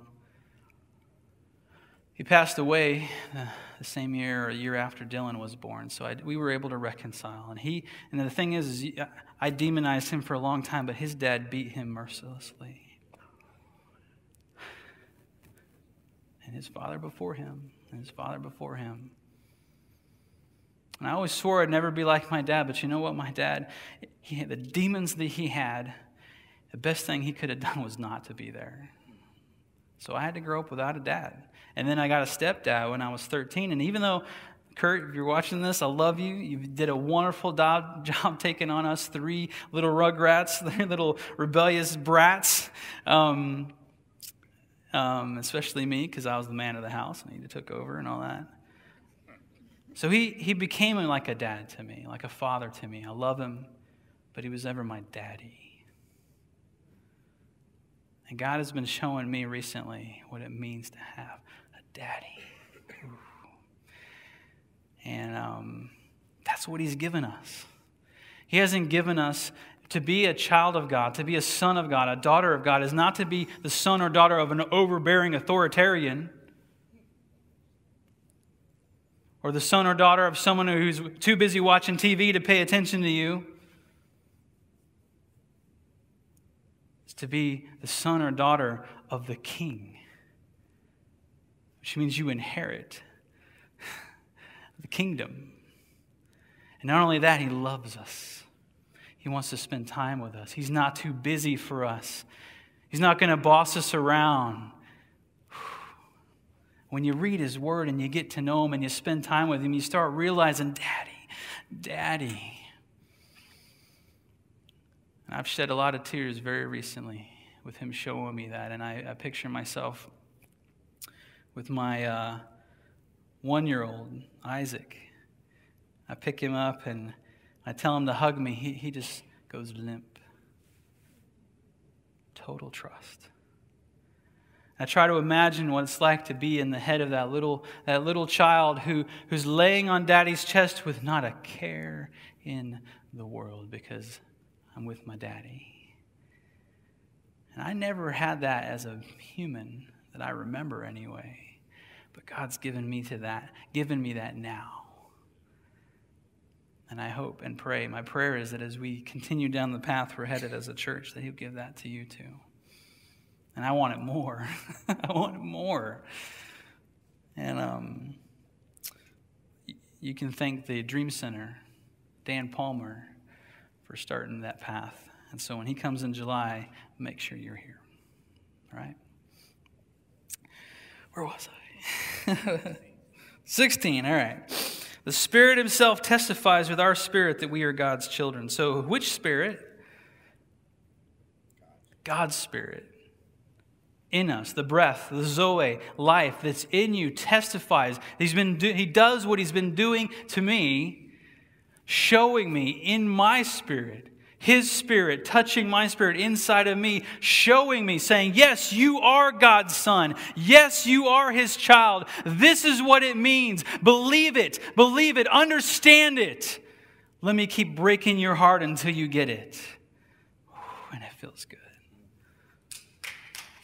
He passed away uh, the same year or a year after Dylan was born, so I, we were able to reconcile. And he, and the thing is, is, I demonized him for a long time, but his dad beat him mercilessly. And his father before him, and his father before him. And I always swore I'd never be like my dad, but you know what? My dad, he had the demons that he had, the best thing he could have done was not to be there. So I had to grow up without a dad. And then I got a stepdad when I was 13. And even though, Kurt, if you're watching this, I love you. You did a wonderful job, job taking on us three little rugrats, three little rebellious brats. Um, um, especially me, because I was the man of the house and he took over and all that. So he, he became like a dad to me, like a father to me. I love him, but he was never my daddy. And God has been showing me recently what it means to have Daddy. And um, that's what He's given us. He hasn't given us to be a child of God, to be a son of God, a daughter of God, is not to be the son or daughter of an overbearing authoritarian or the son or daughter of someone who's too busy watching TV to pay attention to you. It's to be the son or daughter of the king, which means you inherit the kingdom. And not only that, he loves us. He wants to spend time with us. He's not too busy for us. He's not going to boss us around. When you read his word and you get to know him and you spend time with him, you start realizing, Daddy, Daddy. And I've shed a lot of tears very recently with him showing me that. And I, I picture myself with my uh, one year old, Isaac. I pick him up and I tell him to hug me. He, he just goes limp. Total trust. I try to imagine what it's like to be in the head of that little, that little child who, who's laying on daddy's chest with not a care in the world because I'm with my daddy. And I never had that as a human that I remember anyway. But God's given me to that, given me that now. And I hope and pray, my prayer is that as we continue down the path we're headed as a church, that He'll give that to you too. And I want it more. I want it more. And um, you can thank the Dream Center, Dan Palmer, for starting that path. And so when he comes in July, make sure you're here. All right? Where was I? 16, all right. The Spirit Himself testifies with our spirit that we are God's children. So, which Spirit? God's Spirit in us, the breath, the Zoe, life that's in you testifies. He's been do, he does what he's been doing to me, showing me in my spirit, his spirit touching my spirit inside of me, showing me, saying, Yes, you are God's son. Yes, you are his child. This is what it means. Believe it, believe it, understand it. Let me keep breaking your heart until you get it. And it feels good.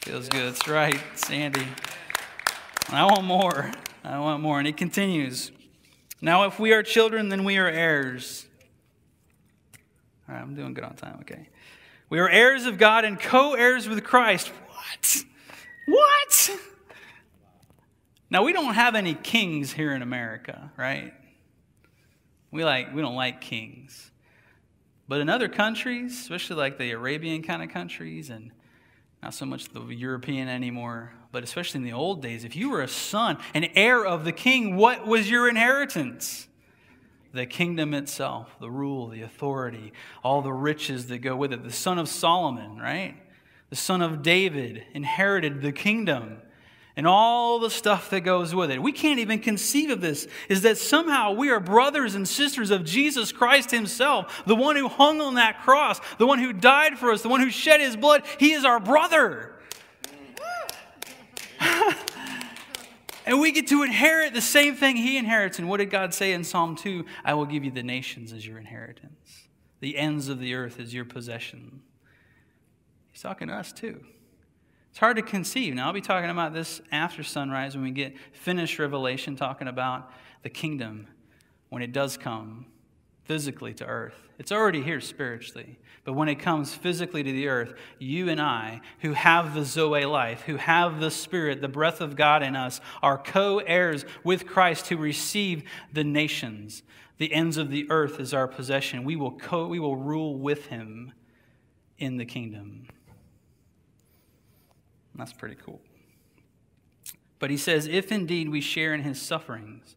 Feels good. That's right, Sandy. I want more. I want more. And he continues. Now, if we are children, then we are heirs. All right, I'm doing good on time. Okay. We are heirs of God and co heirs with Christ. What? What? Now, we don't have any kings here in America, right? We, like, we don't like kings. But in other countries, especially like the Arabian kind of countries and not so much the European anymore, but especially in the old days, if you were a son, an heir of the king, what was your inheritance? The kingdom itself, the rule, the authority, all the riches that go with it. The son of Solomon, right? The son of David inherited the kingdom and all the stuff that goes with it. We can't even conceive of this, is that somehow we are brothers and sisters of Jesus Christ Himself, the one who hung on that cross, the one who died for us, the one who shed His blood. He is our brother. And we get to inherit the same thing He inherits. And what did God say in Psalm 2? I will give you the nations as your inheritance, the ends of the earth as your possession. He's talking to us too. It's hard to conceive. Now, I'll be talking about this after sunrise when we get finished Revelation, talking about the kingdom when it does come physically to earth. It's already here spiritually. But when it comes physically to the earth, you and I, who have the Zoe life, who have the Spirit, the breath of God in us, are co heirs with Christ who receive the nations. The ends of the earth is our possession. We will, co- we will rule with him in the kingdom. That's pretty cool. But he says, if indeed we share in his sufferings,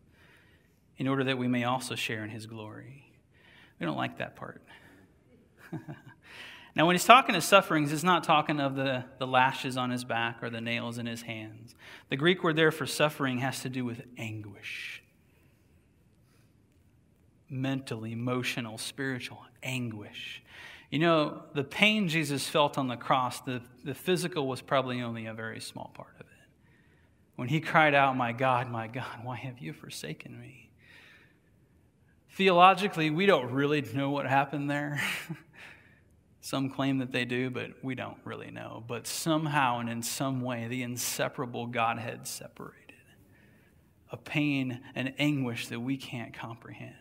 in order that we may also share in his glory. We don't like that part. now, when he's talking of sufferings, he's not talking of the, the lashes on his back or the nails in his hands. The Greek word there for suffering has to do with anguish mental, emotional, spiritual anguish. You know, the pain Jesus felt on the cross, the, the physical was probably only a very small part of it. When he cried out, My God, my God, why have you forsaken me? Theologically, we don't really know what happened there. Some claim that they do, but we don't really know. But somehow and in some way, the inseparable Godhead separated. A pain and anguish that we can't comprehend.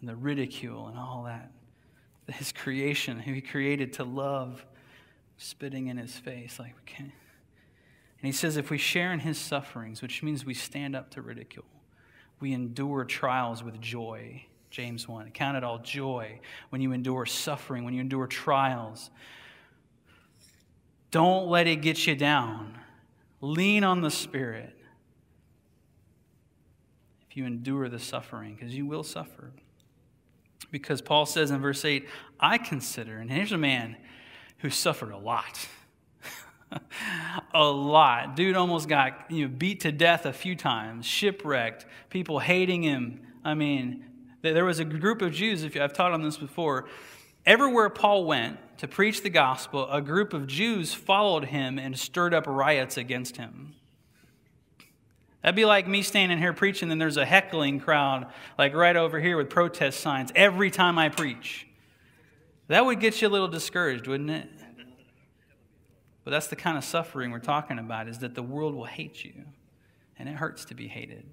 And the ridicule and all that. His creation, who he created to love, spitting in his face. Like we can't. And he says, if we share in his sufferings, which means we stand up to ridicule, we endure trials with joy James 1. Count it all joy when you endure suffering, when you endure trials. Don't let it get you down. Lean on the Spirit if you endure the suffering, because you will suffer. Because Paul says in verse 8, I consider, and here's a man who suffered a lot. a lot. Dude almost got you know, beat to death a few times, shipwrecked, people hating him. I mean, there was a group of Jews, if I've taught on this before, everywhere Paul went to preach the gospel, a group of Jews followed him and stirred up riots against him. That'd be like me standing here preaching, and there's a heckling crowd, like right over here with protest signs every time I preach. That would get you a little discouraged, wouldn't it? But that's the kind of suffering we're talking about, is that the world will hate you, and it hurts to be hated.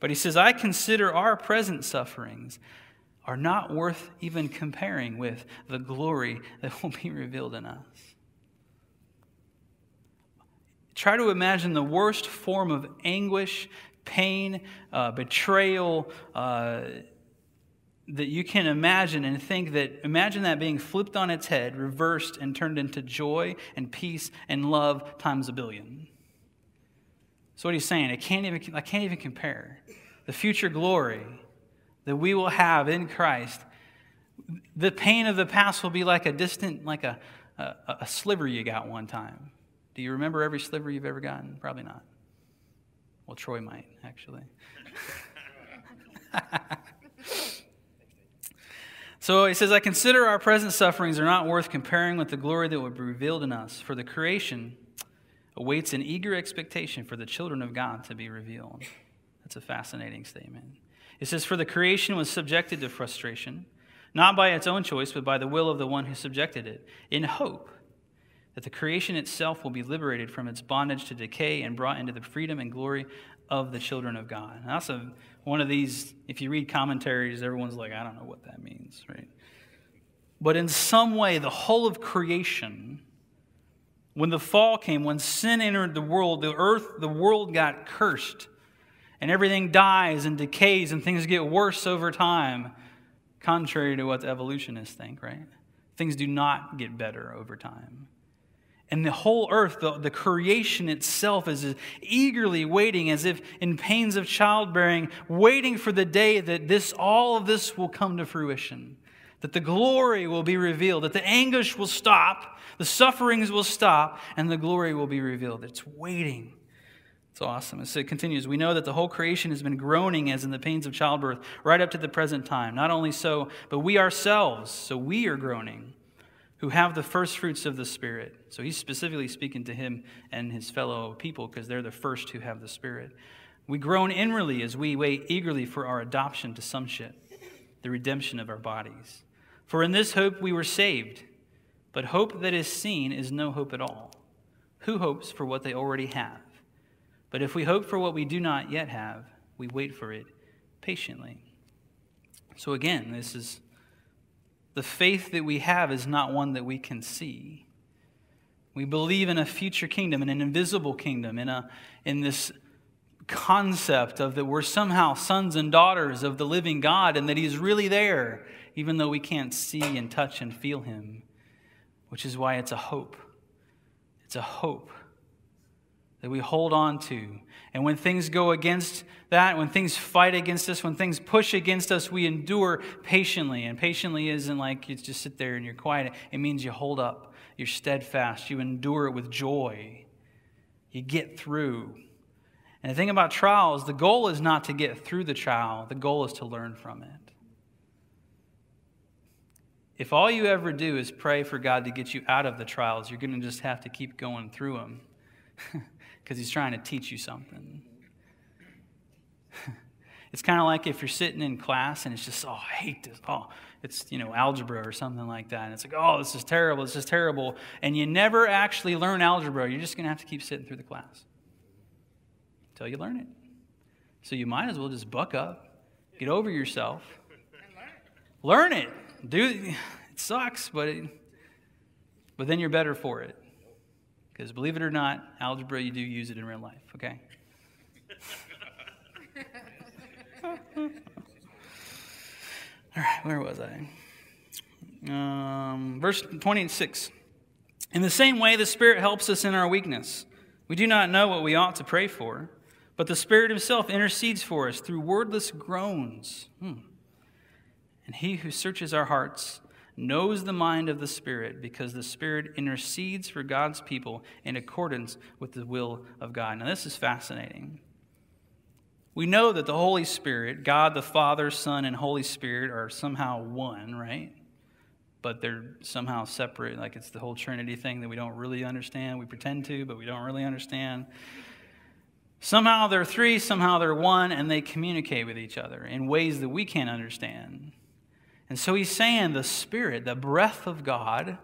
But he says, I consider our present sufferings are not worth even comparing with the glory that will be revealed in us. Try to imagine the worst form of anguish, pain, uh, betrayal uh, that you can imagine and think that, imagine that being flipped on its head, reversed, and turned into joy and peace and love times a billion. So what he's saying, I can't even, I can't even compare. The future glory that we will have in Christ, the pain of the past will be like a distant, like a, a, a sliver you got one time. Do you remember every sliver you've ever gotten? Probably not. Well, Troy might, actually. so he says, I consider our present sufferings are not worth comparing with the glory that will be revealed in us. For the creation, awaits an eager expectation for the children of God to be revealed. That's a fascinating statement. It says, For the creation was subjected to frustration, not by its own choice, but by the will of the one who subjected it, in hope that the creation itself will be liberated from its bondage to decay and brought into the freedom and glory of the children of God. And that's a, one of these, if you read commentaries, everyone's like, I don't know what that means, right? But in some way, the whole of creation when the fall came, when sin entered the world, the earth, the world got cursed, and everything dies and decays, and things get worse over time, contrary to what the evolutionists think, right? Things do not get better over time. And the whole earth, the, the creation itself, is eagerly waiting, as if in pains of childbearing, waiting for the day that this, all of this will come to fruition, that the glory will be revealed, that the anguish will stop, the sufferings will stop and the glory will be revealed. It's waiting. It's awesome. So it continues. We know that the whole creation has been groaning as in the pains of childbirth right up to the present time. Not only so, but we ourselves, so we are groaning, who have the first fruits of the Spirit. So he's specifically speaking to him and his fellow people because they're the first who have the Spirit. We groan inwardly as we wait eagerly for our adoption to sonship, the redemption of our bodies. For in this hope we were saved. But hope that is seen is no hope at all. Who hopes for what they already have? But if we hope for what we do not yet have, we wait for it patiently. So again, this is the faith that we have is not one that we can see. We believe in a future kingdom, in an invisible kingdom, in, a, in this concept of that we're somehow sons and daughters of the living God and that He's really there, even though we can't see and touch and feel Him which is why it's a hope. It's a hope that we hold on to. And when things go against that, when things fight against us, when things push against us, we endure patiently. And patiently isn't like you just sit there and you're quiet, it means you hold up, you're steadfast, you endure it with joy, you get through. And the thing about trials, the goal is not to get through the trial, the goal is to learn from it. If all you ever do is pray for God to get you out of the trials, you're going to just have to keep going through them because He's trying to teach you something. It's kind of like if you're sitting in class and it's just, oh, I hate this. Oh, it's, you know, algebra or something like that. And it's like, oh, this is terrible. This is terrible. And you never actually learn algebra. You're just going to have to keep sitting through the class until you learn it. So you might as well just buck up, get over yourself, and learn it. Do it sucks, but it, but then you're better for it. Because believe it or not, algebra you do use it in real life. Okay. All right, where was I? Um, verse 26. In the same way, the Spirit helps us in our weakness. We do not know what we ought to pray for, but the Spirit Himself intercedes for us through wordless groans. Hmm. And He who searches our hearts knows the mind of the Spirit because the Spirit intercedes for God's people in accordance with the will of God. Now, this is fascinating. We know that the Holy Spirit, God the Father, Son, and Holy Spirit, are somehow one, right? But they're somehow separate, like it's the whole Trinity thing that we don't really understand. We pretend to, but we don't really understand. Somehow they're three, somehow they're one, and they communicate with each other in ways that we can't understand. And so he's saying the Spirit, the breath of God,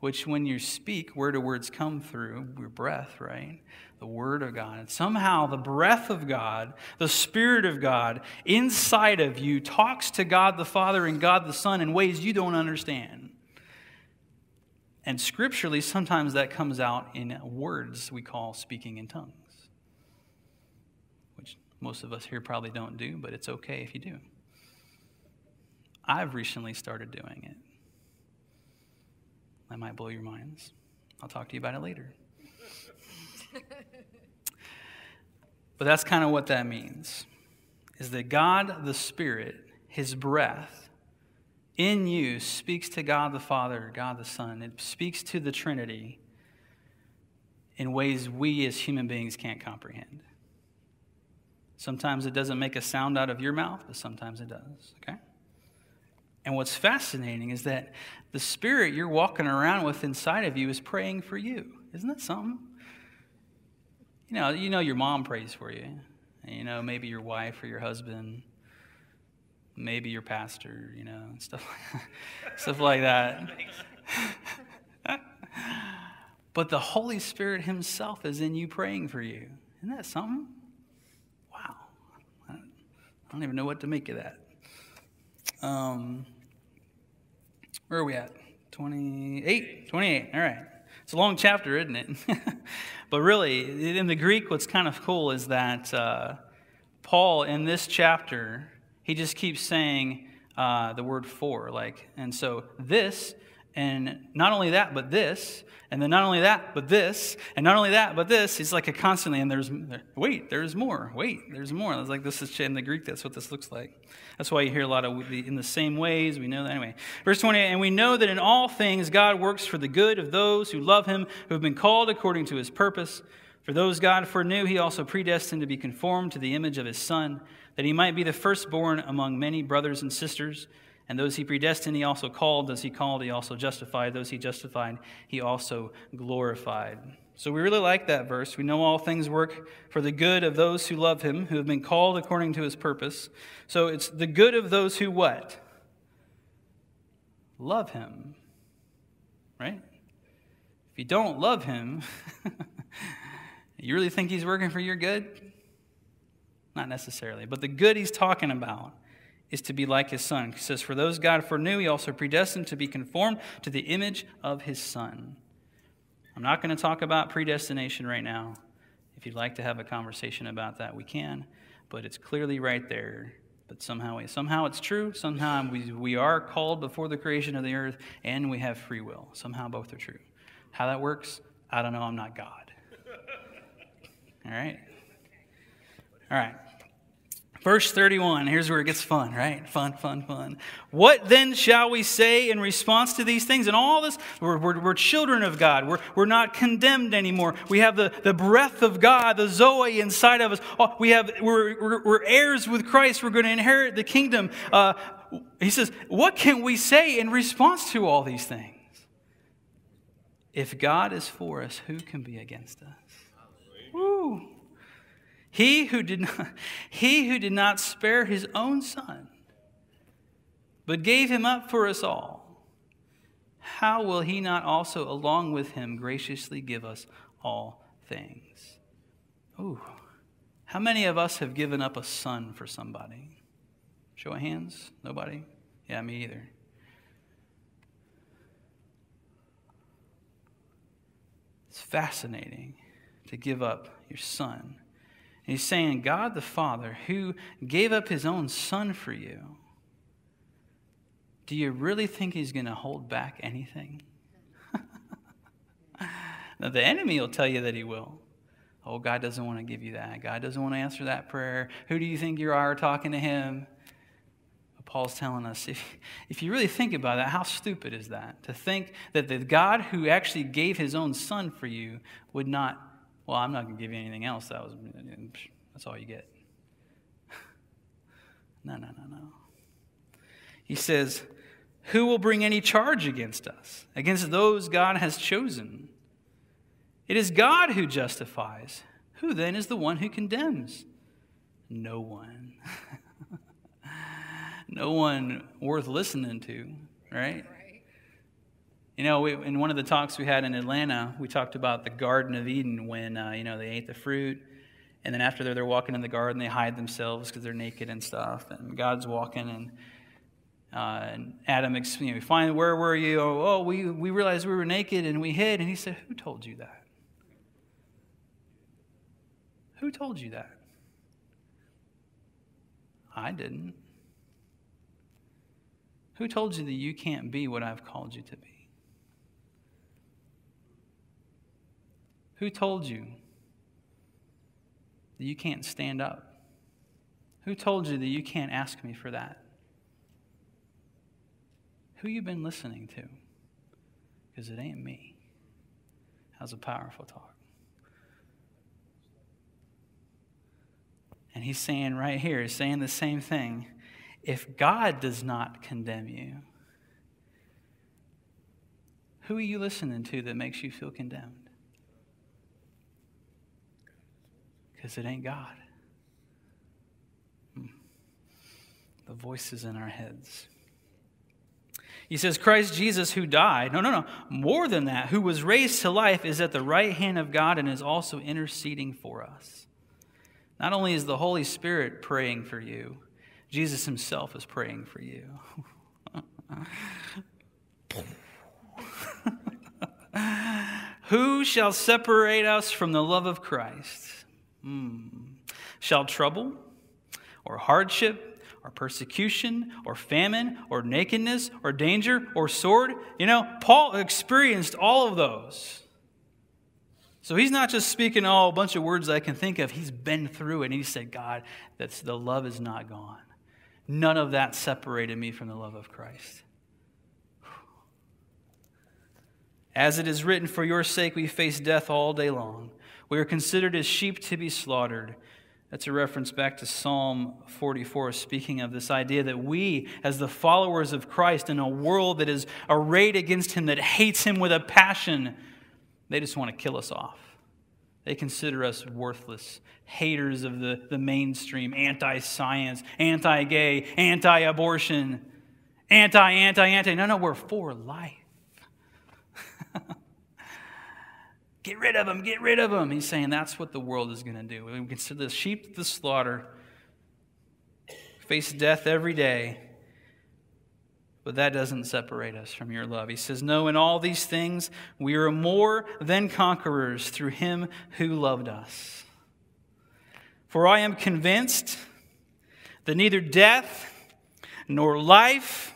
which when you speak, where do words come through? Your breath, right? The Word of God. And somehow the breath of God, the Spirit of God inside of you talks to God the Father and God the Son in ways you don't understand. And scripturally, sometimes that comes out in words we call speaking in tongues, which most of us here probably don't do, but it's okay if you do. I've recently started doing it. That might blow your minds. I'll talk to you about it later. but that's kind of what that means is that God the Spirit, his breath in you speaks to God the Father, God the Son. It speaks to the Trinity in ways we as human beings can't comprehend. Sometimes it doesn't make a sound out of your mouth, but sometimes it does, okay? And what's fascinating is that the spirit you're walking around with inside of you is praying for you. Isn't that something? You know, you know your mom prays for you. And you know, maybe your wife or your husband, maybe your pastor, you know, stuff like, stuff like that. but the Holy Spirit Himself is in you praying for you. Isn't that something? Wow. I don't even know what to make of that. Um, where are we at? 28? 28. All right. It's a long chapter, isn't it? but really, in the Greek, what's kind of cool is that uh, Paul, in this chapter, he just keeps saying uh, the word for. Like, and so this, and not only that, but this, and then not only that, but this, and not only that, but this. He's like a constantly, and there's, wait, there's more. Wait, there's more. It's like this is in the Greek, that's what this looks like. That's why you hear a lot of in the same ways. We know that. Anyway, verse 28 And we know that in all things God works for the good of those who love him, who have been called according to his purpose. For those God foreknew, he also predestined to be conformed to the image of his Son, that he might be the firstborn among many brothers and sisters. And those he predestined, he also called. Those he called, he also justified. Those he justified, he also glorified. So we really like that verse. We know all things work for the good of those who love him, who have been called according to his purpose. So it's the good of those who what? Love him. Right? If you don't love him, you really think he's working for your good? Not necessarily. But the good he's talking about is to be like his son. He says, For those God foreknew, he also predestined to be conformed to the image of his son. I'm not going to talk about predestination right now. If you'd like to have a conversation about that, we can, but it's clearly right there. But somehow, somehow it's true. Somehow we, we are called before the creation of the earth, and we have free will. Somehow both are true. How that works, I don't know. I'm not God. All right? All right. Verse 31, here's where it gets fun, right? Fun, fun, fun. What then shall we say in response to these things? And all this, we're, we're, we're, children of God. We're, we're not condemned anymore. We have the, the breath of God, the Zoe inside of us. Oh, we have, we're, we're, we're, heirs with Christ. We're going to inherit the kingdom. Uh, he says, What can we say in response to all these things? If God is for us, who can be against us? Woo! He who did not, he who did not spare his own son, but gave him up for us all, how will he not also, along with him, graciously give us all things? Ooh, how many of us have given up a son for somebody? Show of hands? Nobody? Yeah, me either. It's fascinating to give up your son. He's saying, God the Father, who gave up his own son for you, do you really think he's going to hold back anything? now, the enemy will tell you that he will. Oh, God doesn't want to give you that. God doesn't want to answer that prayer. Who do you think you are talking to him? But Paul's telling us if, if you really think about that, how stupid is that? To think that the God who actually gave his own son for you would not, well, I'm not going to give you anything else. That was, that's all you get. No, no, no, no. He says, Who will bring any charge against us, against those God has chosen? It is God who justifies. Who then is the one who condemns? No one. no one worth listening to, right? You know, we, in one of the talks we had in Atlanta, we talked about the Garden of Eden when, uh, you know, they ate the fruit. And then after they're, walking in the garden, they hide themselves because they're naked and stuff. And God's walking and uh, and Adam, you know, find where were you? Oh, oh, we, we realized we were naked and we hid. And he said, Who told you that? Who told you that? I didn't. Who told you that you can't be what I've called you to be? Who told you that you can't stand up? Who told you that you can't ask me for that? Who you been listening to? Because it ain't me. How's a powerful talk? And he's saying right here, he's saying the same thing. If God does not condemn you, who are you listening to that makes you feel condemned? Because it ain't God. Hmm. The voices in our heads. He says, Christ Jesus, who died, no, no, no, more than that, who was raised to life, is at the right hand of God and is also interceding for us. Not only is the Holy Spirit praying for you, Jesus himself is praying for you. Who shall separate us from the love of Christ? Hmm. Shall trouble or hardship or persecution or famine or nakedness or danger or sword? You know, Paul experienced all of those. So he's not just speaking all a bunch of words I can think of. He's been through it. And he said, God, that's, the love is not gone. None of that separated me from the love of Christ. As it is written, for your sake we face death all day long. We are considered as sheep to be slaughtered. That's a reference back to Psalm 44, speaking of this idea that we, as the followers of Christ in a world that is arrayed against him, that hates him with a passion, they just want to kill us off. They consider us worthless, haters of the, the mainstream, anti science, anti gay, anti abortion, anti, anti, anti. No, no, we're for life. Get rid of them, get rid of them. He's saying that's what the world is going to do. We consider the sheep the slaughter, face death every day. But that doesn't separate us from your love. He says, No, in all these things, we are more than conquerors through him who loved us. For I am convinced that neither death nor life,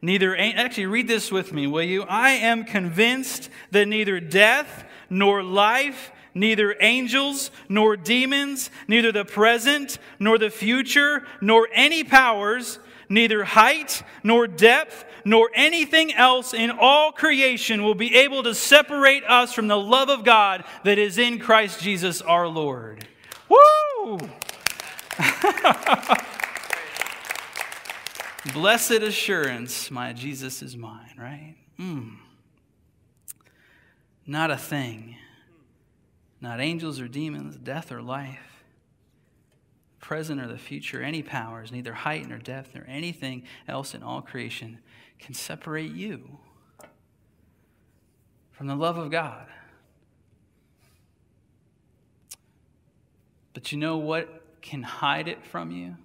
neither, actually, read this with me, will you? I am convinced that neither death nor life, neither angels nor demons, neither the present nor the future, nor any powers, neither height nor depth nor anything else in all creation will be able to separate us from the love of God that is in Christ Jesus our Lord. Woo! Blessed assurance, my Jesus is mine, right? Mm. Not a thing, not angels or demons, death or life, present or the future, any powers, neither height nor depth nor anything else in all creation can separate you from the love of God. But you know what can hide it from you?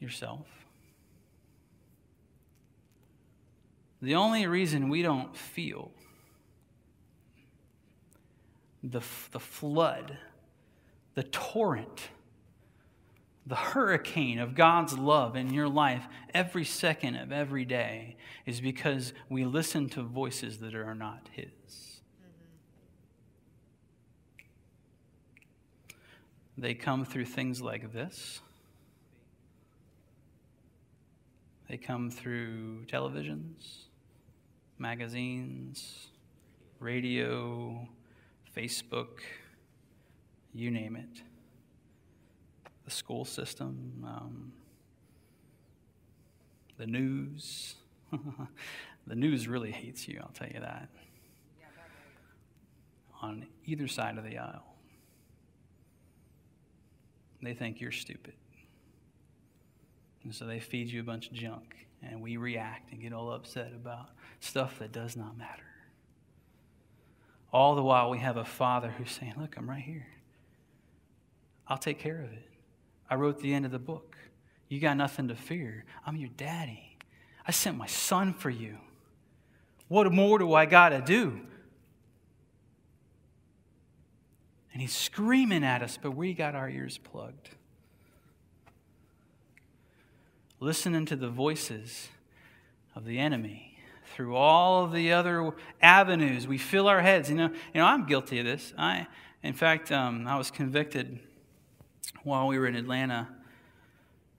Yourself. The only reason we don't feel the, the flood, the torrent, the hurricane of God's love in your life every second of every day is because we listen to voices that are not His. They come through things like this. They come through televisions, magazines, radio, Facebook, you name it. The school system, um, the news. the news really hates you, I'll tell you that. On either side of the aisle, they think you're stupid. And so they feed you a bunch of junk, and we react and get all upset about stuff that does not matter. All the while, we have a father who's saying, Look, I'm right here. I'll take care of it. I wrote the end of the book. You got nothing to fear. I'm your daddy. I sent my son for you. What more do I got to do? And he's screaming at us, but we got our ears plugged. Listening to the voices of the enemy through all of the other avenues. We fill our heads. You know, you know I'm guilty of this. I, in fact, um, I was convicted while we were in Atlanta.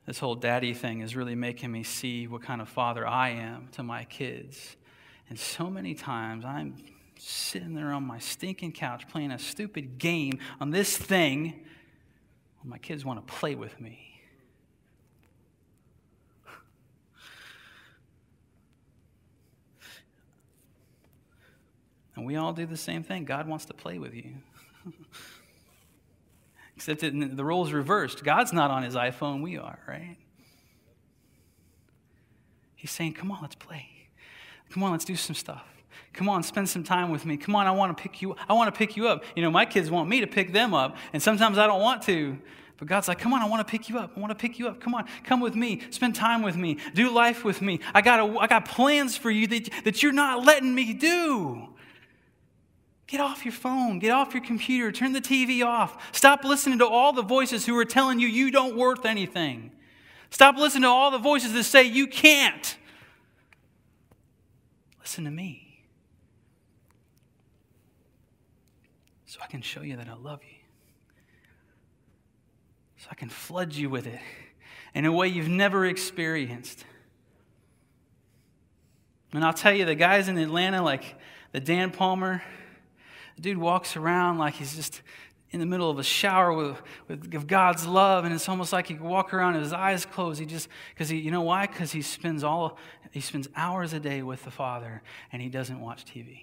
This whole daddy thing is really making me see what kind of father I am to my kids. And so many times I'm sitting there on my stinking couch playing a stupid game on this thing my kids want to play with me. And we all do the same thing. God wants to play with you. Except that the role's reversed. God's not on his iPhone, we are, right? He's saying, Come on, let's play. Come on, let's do some stuff. Come on, spend some time with me. Come on, I want to pick you I want to pick you up. You know, my kids want me to pick them up, and sometimes I don't want to. But God's like, come on, I want to pick you up. I want to pick you up. Come on, come with me. Spend time with me. Do life with me. I got, a, I got plans for you that, that you're not letting me do. Get off your phone, get off your computer, turn the TV off. Stop listening to all the voices who are telling you you don't worth anything. Stop listening to all the voices that say you can't. Listen to me. So I can show you that I love you. So I can flood you with it in a way you've never experienced. And I'll tell you, the guys in Atlanta, like the Dan Palmer, dude walks around like he's just in the middle of a shower with, with God's love, and it's almost like he can walk around with his eyes closed. He just because he, you know why? Because he spends all he spends hours a day with the Father, and he doesn't watch TV.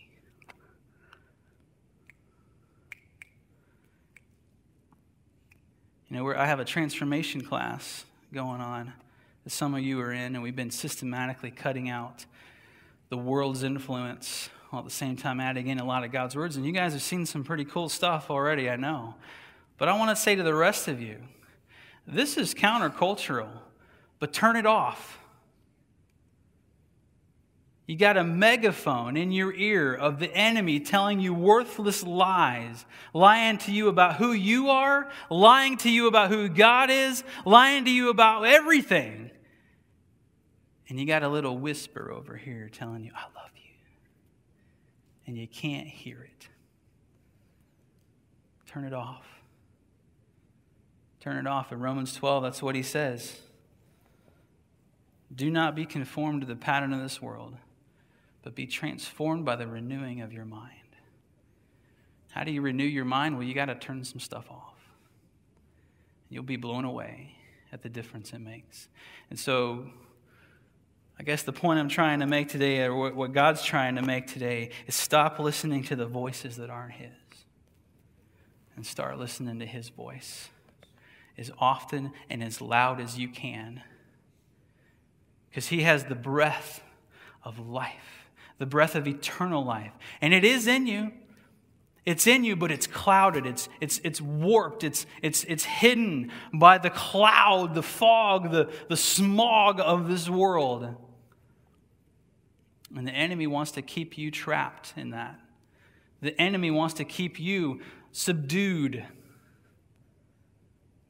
You know, I have a transformation class going on that some of you are in, and we've been systematically cutting out the world's influence while at the same time adding in a lot of God's words. And you guys have seen some pretty cool stuff already, I know. But I want to say to the rest of you this is countercultural, but turn it off. You got a megaphone in your ear of the enemy telling you worthless lies, lying to you about who you are, lying to you about who God is, lying to you about everything. And you got a little whisper over here telling you, I love you and you can't hear it. Turn it off. Turn it off. In Romans 12, that's what he says. Do not be conformed to the pattern of this world, but be transformed by the renewing of your mind. How do you renew your mind? Well, you got to turn some stuff off. You'll be blown away at the difference it makes. And so, I guess the point I'm trying to make today, or what God's trying to make today, is stop listening to the voices that aren't His. and start listening to His voice as often and as loud as you can. Because He has the breath of life, the breath of eternal life. And it is in you. It's in you, but it's clouded, it's, it's, it's warped, it's, it's, it's hidden by the cloud, the fog, the, the smog of this world. And the enemy wants to keep you trapped in that. The enemy wants to keep you subdued,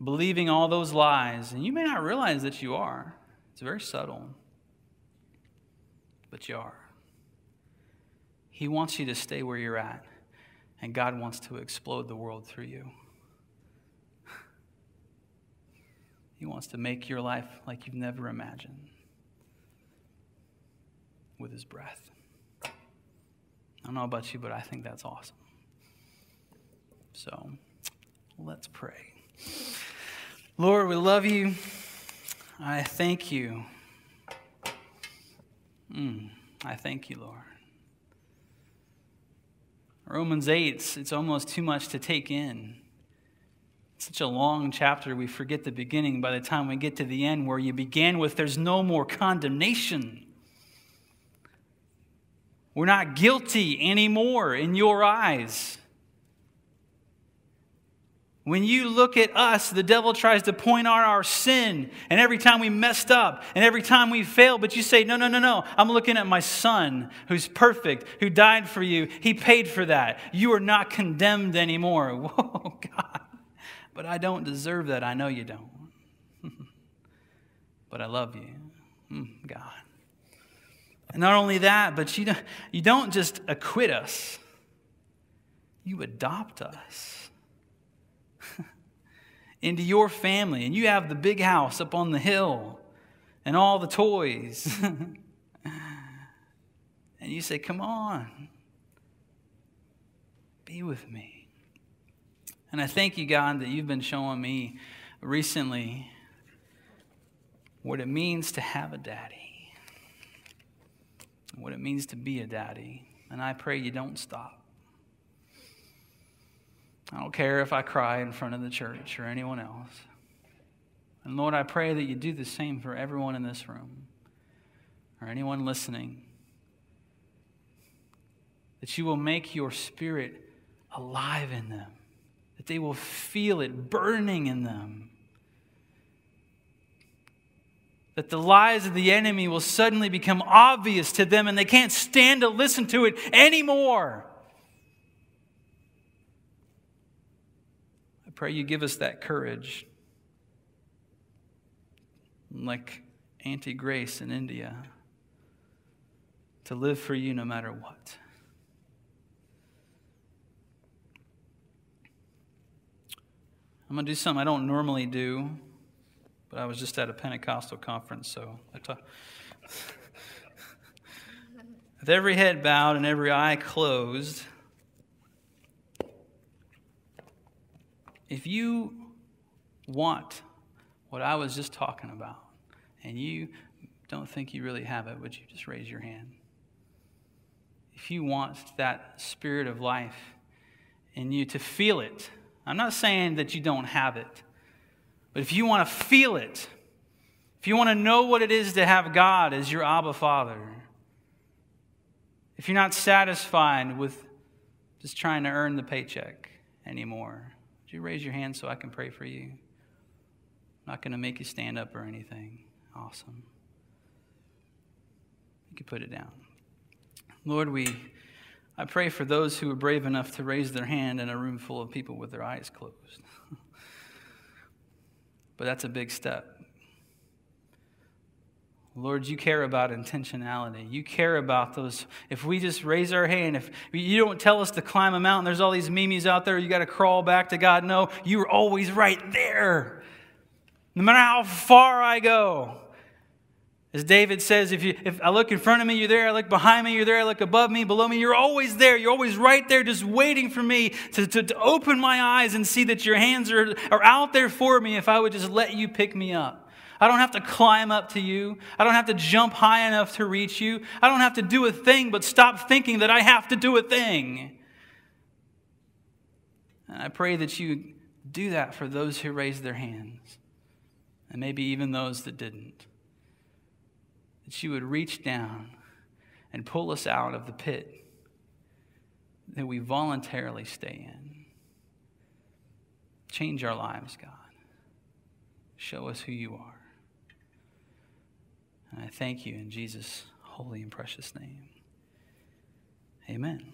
believing all those lies. And you may not realize that you are, it's very subtle, but you are. He wants you to stay where you're at, and God wants to explode the world through you. He wants to make your life like you've never imagined with his breath. I don't know about you, but I think that's awesome. So let's pray. Lord, we love you. I thank you. Mm, I thank you, Lord. Romans 8, it's, almost too much to take in. It's such a long chapter, we forget the beginning by the time we get to the end, where you began with, There's no more condemnation. We're not guilty anymore in your eyes. When you look at us, the devil tries to point out our sin, and every time we messed up, and every time we failed, but you say, No, no, no, no. I'm looking at my son who's perfect, who died for you. He paid for that. You are not condemned anymore. Whoa, God. But I don't deserve that. I know you don't. but I love you, Mm, God. And not only that, but you don't, you don't just acquit us, you adopt us into your family. And you have the big house up on the hill and all the toys. and you say, Come on, be with me. And I thank you, God, that you've been showing me recently what it means to have a daddy what it means to be a daddy. And I pray you don't stop. I don't care if I cry in front of the church or anyone else. And Lord, I pray that you do the same for everyone in this room or anyone listening. That you will make your spirit alive in them, that they will feel it burning in them that the lies of the enemy will suddenly become obvious to them and they can't stand to listen to it anymore. I pray you give us that courage. Like Auntie Grace in India, to live for you no matter what. I'm going to do something I don't normally do but I was just at a Pentecostal conference, so. With every head bowed and every eye closed, if you want what I was just talking about, and you don't think you really have it, would you just raise your hand? If you want that spirit of life in you to feel it, I'm not saying that you don't have it. But if you want to feel it, if you want to know what it is to have God as your Abba Father, if you're not satisfied with just trying to earn the paycheck anymore, would you raise your hand so I can pray for you? I'm not going to make you stand up or anything. Awesome. You can put it down. Lord, we I pray for those who are brave enough to raise their hand in a room full of people with their eyes closed. But that's a big step. Lord, you care about intentionality. You care about those. If we just raise our hand, if you don't tell us to climb a mountain, there's all these memes out there, you got to crawl back to God. No, you are always right there. No matter how far I go. As David says, if, you, if I look in front of me, you're there. I look behind me, you're there. I look above me, below me, you're always there. You're always right there, just waiting for me to, to, to open my eyes and see that your hands are, are out there for me if I would just let you pick me up. I don't have to climb up to you. I don't have to jump high enough to reach you. I don't have to do a thing but stop thinking that I have to do a thing. And I pray that you do that for those who raised their hands, and maybe even those that didn't. That you would reach down and pull us out of the pit that we voluntarily stay in. Change our lives, God. Show us who you are. And I thank you in Jesus' holy and precious name. Amen.